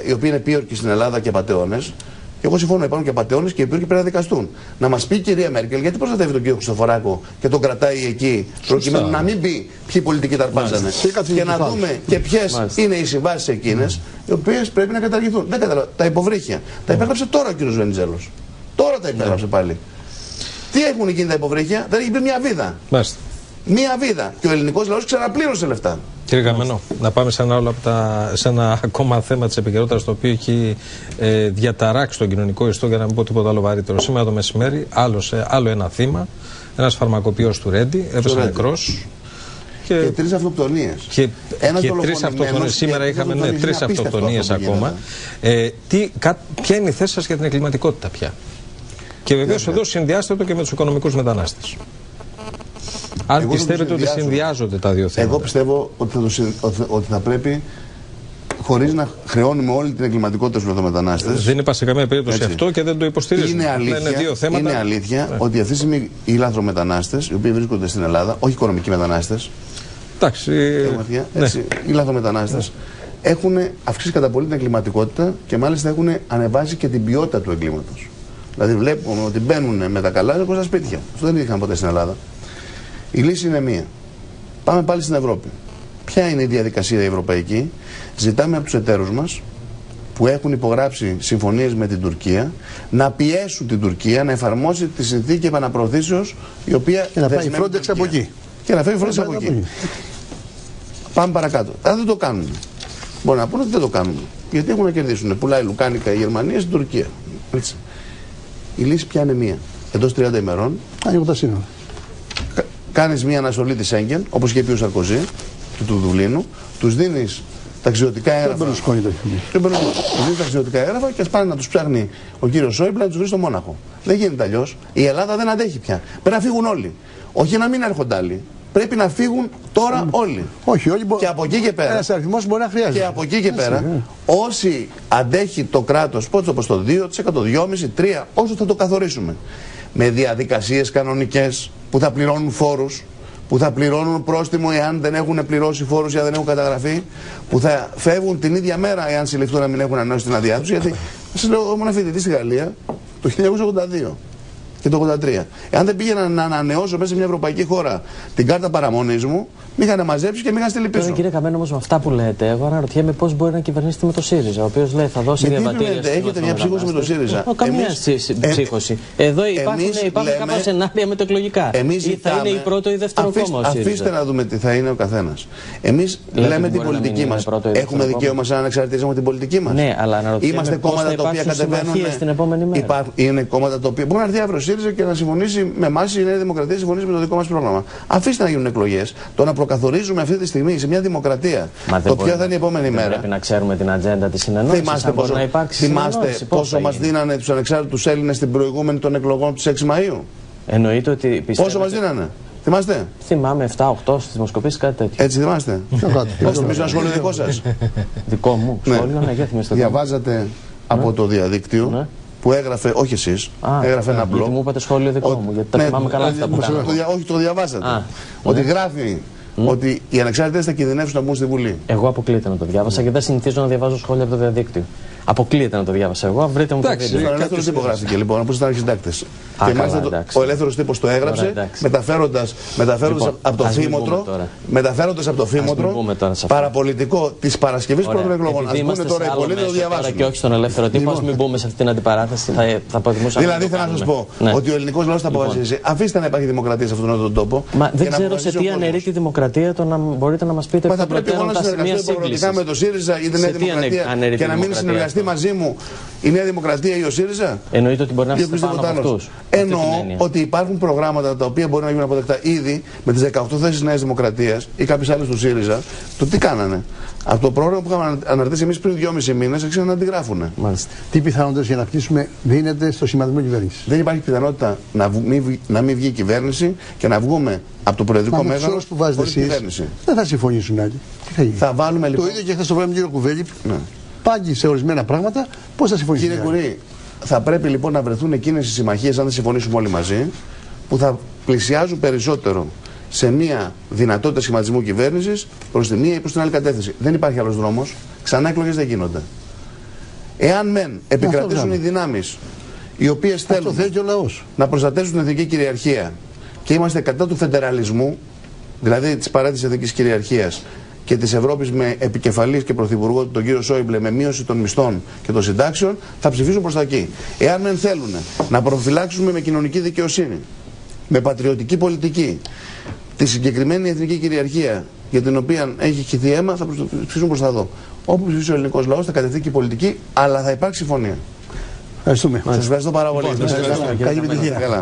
οι οποίοι είναι πίορκοι στην Ελλάδα και απαταιώνες. Και εγώ συμφωνώ, υπάρχουν και απαταιώνες και οι οποίοι πρέπει να δικαστούν. Να μας πει η κυρία Μέρκελ γιατί προστατεύει τον κύριο Χριστοφοράκο και τον κρατάει εκεί, προκειμένου να μην πει ποιοι πολιτικοί ταρπάζανε. Και να δούμε και ποιες είναι οι συμβάσεις εκείνες, οι οποίες πρέπει να καταργηθούν. Δεν καταλαβαίνω. Τα υποβρύχια. Τα υπέγραψε τώρα ο κύριος Βενιζέλος. Τώρα τα υπέγραψε πάλι. Τι έχουν γίνει τα υποβρύχια, δεν έχει πει μια βίδα. Μάλιστα μία βίδα. Και ο ελληνικός λαός ξαναπλήρωσε λεφτά. Κύριε Καμένο, να πάμε σε ένα, από τα, σε ένα ακόμα θέμα της επικαιρότητας το οποίο έχει ε, διαταράξει τον κοινωνικό ιστό για να μην πω τίποτα άλλο βαρύτερο. Σήμερα το μεσημέρι, άλλο, άλλο ένα θύμα, ένας φαρμακοποιός του Ρέντι, έπεσε νεκρός. Και, και τρεις αυτοκτονίες. Και, και τρεις αυτοκτονίες. Σήμερα είχαμε ναι, τρεις αυτοκτονίες ακόμα. Ε, τι, κα, ποια είναι η θέση σας για την εγκληματικότητα πια; Και βεβαίως εδώ συνδυάστε το και με τους οικονομικούς μετανάστες. Αν πιστεύετε ότι συνδυάζονται τα δύο θέματα. Εγώ πιστεύω ότι θα, ότι θα πρέπει χωρίς να χρεώνουμε όλη την εγκληματικότητα στους λαθρομετανάστε. Δεν είπα σε καμία περίπτωση αυτό και δεν το υποστηρίζω. Είναι αλήθεια, είναι δύο θέματα. Είναι αλήθεια ναι. ότι αυτή τη στιγμή οι λαθρομετανάστες, οι οποίοι βρίσκονται στην Ελλάδα, όχι οικονομικοί μετανάστες. Εντάξει. Ναι. Οι λαθρομετανάστες έχουν αυξήσει κατά πολύ την εγκληματικότητα και μάλιστα έχουν ανεβάσει και την ποιότητα του εγκλήματος. Δηλαδή βλέπουμε ότι μπαίνουν με τα καλά στα σπίτια. Αυτό δεν είχαν ποτέ στην Ελλάδα. Η λύση είναι μία. Πάμε πάλι στην Ευρώπη. Ποια είναι η διαδικασία η ευρωπαϊκή; Ζητάμε από τους εταίρους μας που έχουν υπογράψει συμφωνίες με την Τουρκία να πιέσουν την Τουρκία να εφαρμόσει τη συνθήκη επαναπροωθήσεως η οποία. Και να πάει η Frontex από εκεί. Και να φέρει η Frontex από εκεί. Πάμε παρακάτω. Αν δεν το κάνουν. Μπορεί να πούνε ότι δεν το κάνουν. Γιατί έχουν να κερδίσουν; Πουλάει λουκάνικα η Γερμανία στην Τουρκία. Έτσι. Η λύση πια είναι μία. Εντός 30 ημερών. Ανοίγουν τα σύνορα κάνεις μια αναστολή της Σέγγεν, όπως είχε πει ο Σαρκοζή του, του Δουβλίνου, τους δίνεις ταξιδιωτικά έγγραφα. Δεν Τους δίνεις ταξιδιωτικά έγγραφα και ας πάνε να τους ψάχνει ο κύριος Σόιμπλα να τους βρει στο Μόναχο. Δεν γίνεται αλλιώς. Η Ελλάδα δεν αντέχει πια. Πρέπει να φύγουν όλοι. Όχι να μην έρχονται άλλοι. Πρέπει να φύγουν τώρα όλοι. Όχι, όλοι Και από εκεί και πέρα. Ένας αριθμός μπορεί να χρειάζεται. Και από εκεί και πέρα, ναι. όσοι αντέχει το κράτος, πότε όπω το 2%, 2,5%, 3%, όσο θα το καθορίσουμε. Με διαδικασίες κανονικές, που θα πληρώνουν φόρους, που θα πληρώνουν πρόστιμο εάν δεν έχουν πληρώσει φόρους ή αν δεν έχουν καταγραφεί, που θα φεύγουν την ίδια μέρα εάν συλληφθούν να μην έχουν ανανεώσει την άδειά τους. Γιατί σας λέω, ήμουν φοιτητής στη Γαλλία το 1982 και το 1983. Εάν δεν πήγαινα να ανανεώσω μέσα σε μια ευρωπαϊκή χώρα την κάρτα παραμονής μου, με είχαν μαζέψει και με είχαν στείλει πίσω. Τώρα, κύριε Καμένο, όμως με αυτά που λέτε, εγώ αναρωτιέμαι πώς μπορεί να κυβερνήσετε με το ΣΥΡΙΖΑ, ο οποίος λέει θα δώσει διαβατήρια. Έχετε μια ψύχωση με το ΣΥΡΙΖΑ. καμία ε, ψύχωση. Εδώ υπάρχουν, υπάρχουν κάποια σενάρια μετεκλογικά. Ή θα είναι η πρώτο ή δεύτερο κόμμα. Αφήστε να δούμε τι θα είναι ο καθένας. Εμείς λέμε την πολιτική μας. Έχουμε δικαίωμα σαν ανεξαρτησία με την πολιτική μας. Ναι, αλλά Είμαστε κόμματα τα οποία κατεβαίνουν. Είναι κόμματα τα οποία. Μπορεί να έρθει αύριο ΣΥΡΙΖΑ και να συμφωνήσει με εμάς η Νέα Δημοκρατία συμφωνήσει με το δικό μας πρόγραμμα. Αφήστε να γίνουν εκλογές. Το να προκαθορίζουμε αυτή τη στιγμή σε μια δημοκρατία Μα το ποια θα είναι η επόμενη δεν μέρα. Πρέπει να ξέρουμε την ατζέντα της συνεννόησης. Θυμάστε πόσο, να θυμάστε πόσο μας δίνανε τους ανεξάρτητους Έλληνες στην προηγούμενη των εκλογών της 6 Μαου. Εννοείται ότι πιστεύετε... Πόσο μας δίνανε; Θυμάστε; Θυμάμαι 7-8 στις δημοσκοπήσεις, κάτι τέτοιο. Έτσι θυμάστε; Πιο κάτω. Όχι, θυμίζω ένα σχόλιο δικό σας. Δικό μου Ναι. σχόλιο, ναι, για θυμίστε το. Διαβάζατε από το διαδίκτυο Ναι. Που έγραφε, όχι εσείς, Α, έγραφε ένα γιατί blog. μου είπατε σχόλιο δικό Ο- μου, γιατί τα ναι, θυμάμαι καλά το- αυτά που το- κάνω. το δια- Όχι, το διαβάσατε. Α, ότι ναι. γράφει ότι οι ανεξάρτητες θα κινδυνεύσουν να μπουν στη Βουλή. Εγώ αποκλείεται να το διάβασα και δεν συνηθίζω να διαβάζω σχόλια από το διαδίκτυο. Αποκλείεται να το διάβασα εγώ, βρείτε μου το Εντάξει, βίντεο. Ο ελεύθερος τύπος γράφτηκε λοιπόν, όπως ήταν αρχισυντάκτε. Α, Και καλά, μάλιστα το- εντάξει. ο ελεύθερος τύπος το έγραψε, Τώρα, εντάξει. μεταφέροντα μεταφέροντας Λοιπόν, από το ας μην φήμοτρο, μπούμε τώρα. μεταφέροντας από το μην φήμοτρο μπούμε τώρα σε αυτό. παραπολιτικό της Παρασκευής Ωραία. πρώτων εκλογών. Α Επειδή πούνε είμαστε τώρα σε οι άλλο πολίτες να το μέσο τώρα διαβάσουν. και όχι στον ελεύθερο τύπο, ας μην μπούμε σε αυτή την αντιπαράθεση. Θα, θα προτιμούσα να Δηλαδή μην το θέλω να σας κάνουμε. πω Ναι. ότι ο ελληνικός λαός θα Λοιπόν. αποφασίσει. Αφήστε να υπάρχει δημοκρατία σε αυτόν τον τόπο. Μα και δεν να ξέρω σε αποφασίσει ο τι κόσμος. αναιρεί τη δημοκρατία το να μπορείτε να μας πείτε Μα θα εκ των πρέπει εγώ προτέρων να τα σημεία συνεργαστώ υποκριτικά σύγκλησης. με το ΣΥΡΙΖΑ ή τη Νέα Σε τι ανε- Δημοκρατία αναιρεί και τη να μην δημοκρατία; Συνεργαστεί αυτό. μαζί μου η Νέα Δημοκρατία ή ο ΣΥΡΙΖΑ; Εννοείται ότι μπορεί να Ή είστε πάνω οποιοδήποτε από άλλο. αυτούς. Εννοώ ότι υπάρχουν προγράμματα τα οποία μπορεί να γίνουν αποδεκτά ήδη με τις 18 θέσεις Νέας Δημοκρατίας ή κάποιες άλλες του ΣΥΡΙΖΑ. Το τι κάνανε; Από το πρόγραμμα που είχαμε αναρτήσει εμείς πριν 2,5 μήνες άρχισαν να αντιγράφουν. Μάλιστα. Τι πιθανότητες για να χτίσουμε δίνεται στο σχηματισμό κυβέρνησης; Δεν υπάρχει πιθανότητα να, βγ- μη βγει- να μην βγει η κυβέρνηση και να βγούμε από το προεδρικό Μα με τους μέγαρο όρους που βάζετε χωρίς εσείς κυβέρνηση. δεν θα συμφωνήσουν άλλοι. Τι θα γίνει; Θα βάλουμε λοιπόν. Το ίδιο και χθες το βράδυ με τον κύριο Κουβέλη. Ναι. Πάγκει σε ορισμένα πράγματα. Πώς θα συμφωνήσουν. Κύριε οι άλλοι. Κουρί, θα πρέπει λοιπόν να βρεθούν εκείνες οι συμμαχίες, αν δεν συμφωνήσουμε όλοι μαζί, που θα πλησιάζουν περισσότερο σε μια δυνατότητα σχηματισμού κυβέρνησης προς τη μία ή προς την άλλη κατεύθυνση. Δεν υπάρχει άλλος δρόμος. Ξανά εκλογές δεν γίνονται. Εάν μεν επικρατήσουν κάνουμε. οι δυνάμεις οι οποίες Αυτό θέλουν θέλει και ο λαός. να προστατεύσουν την εθνική κυριαρχία και είμαστε κατά του φεντεραλισμού, δηλαδή της παράτησης εθνικής κυριαρχίας και της Ευρώπης με επικεφαλής και πρωθυπουργό τον κύριο Σόιμπλε με μείωση των μισθών και των συντάξεων, θα ψηφίσουν προς τα εκεί. Εάν δεν θέλουν να προφυλάξουμε με κοινωνική δικαιοσύνη, με πατριωτική πολιτική, τη συγκεκριμένη εθνική κυριαρχία για την οποία έχει χυθεί αίμα, θα προσ- ψηφίσουν προς τα εδώ. Όπου ψηφίσει ο ελληνικός λαός θα κατευθεί και η πολιτική, αλλά θα υπάρξει συμφωνία. Ευχαριστούμε. Σας ευχαριστώ πάρα πολύ. Λοιπόν, Είστε ευχαριστούμε, καλά. κύριε Καλή Καμένο. επιτυχία. Καλά.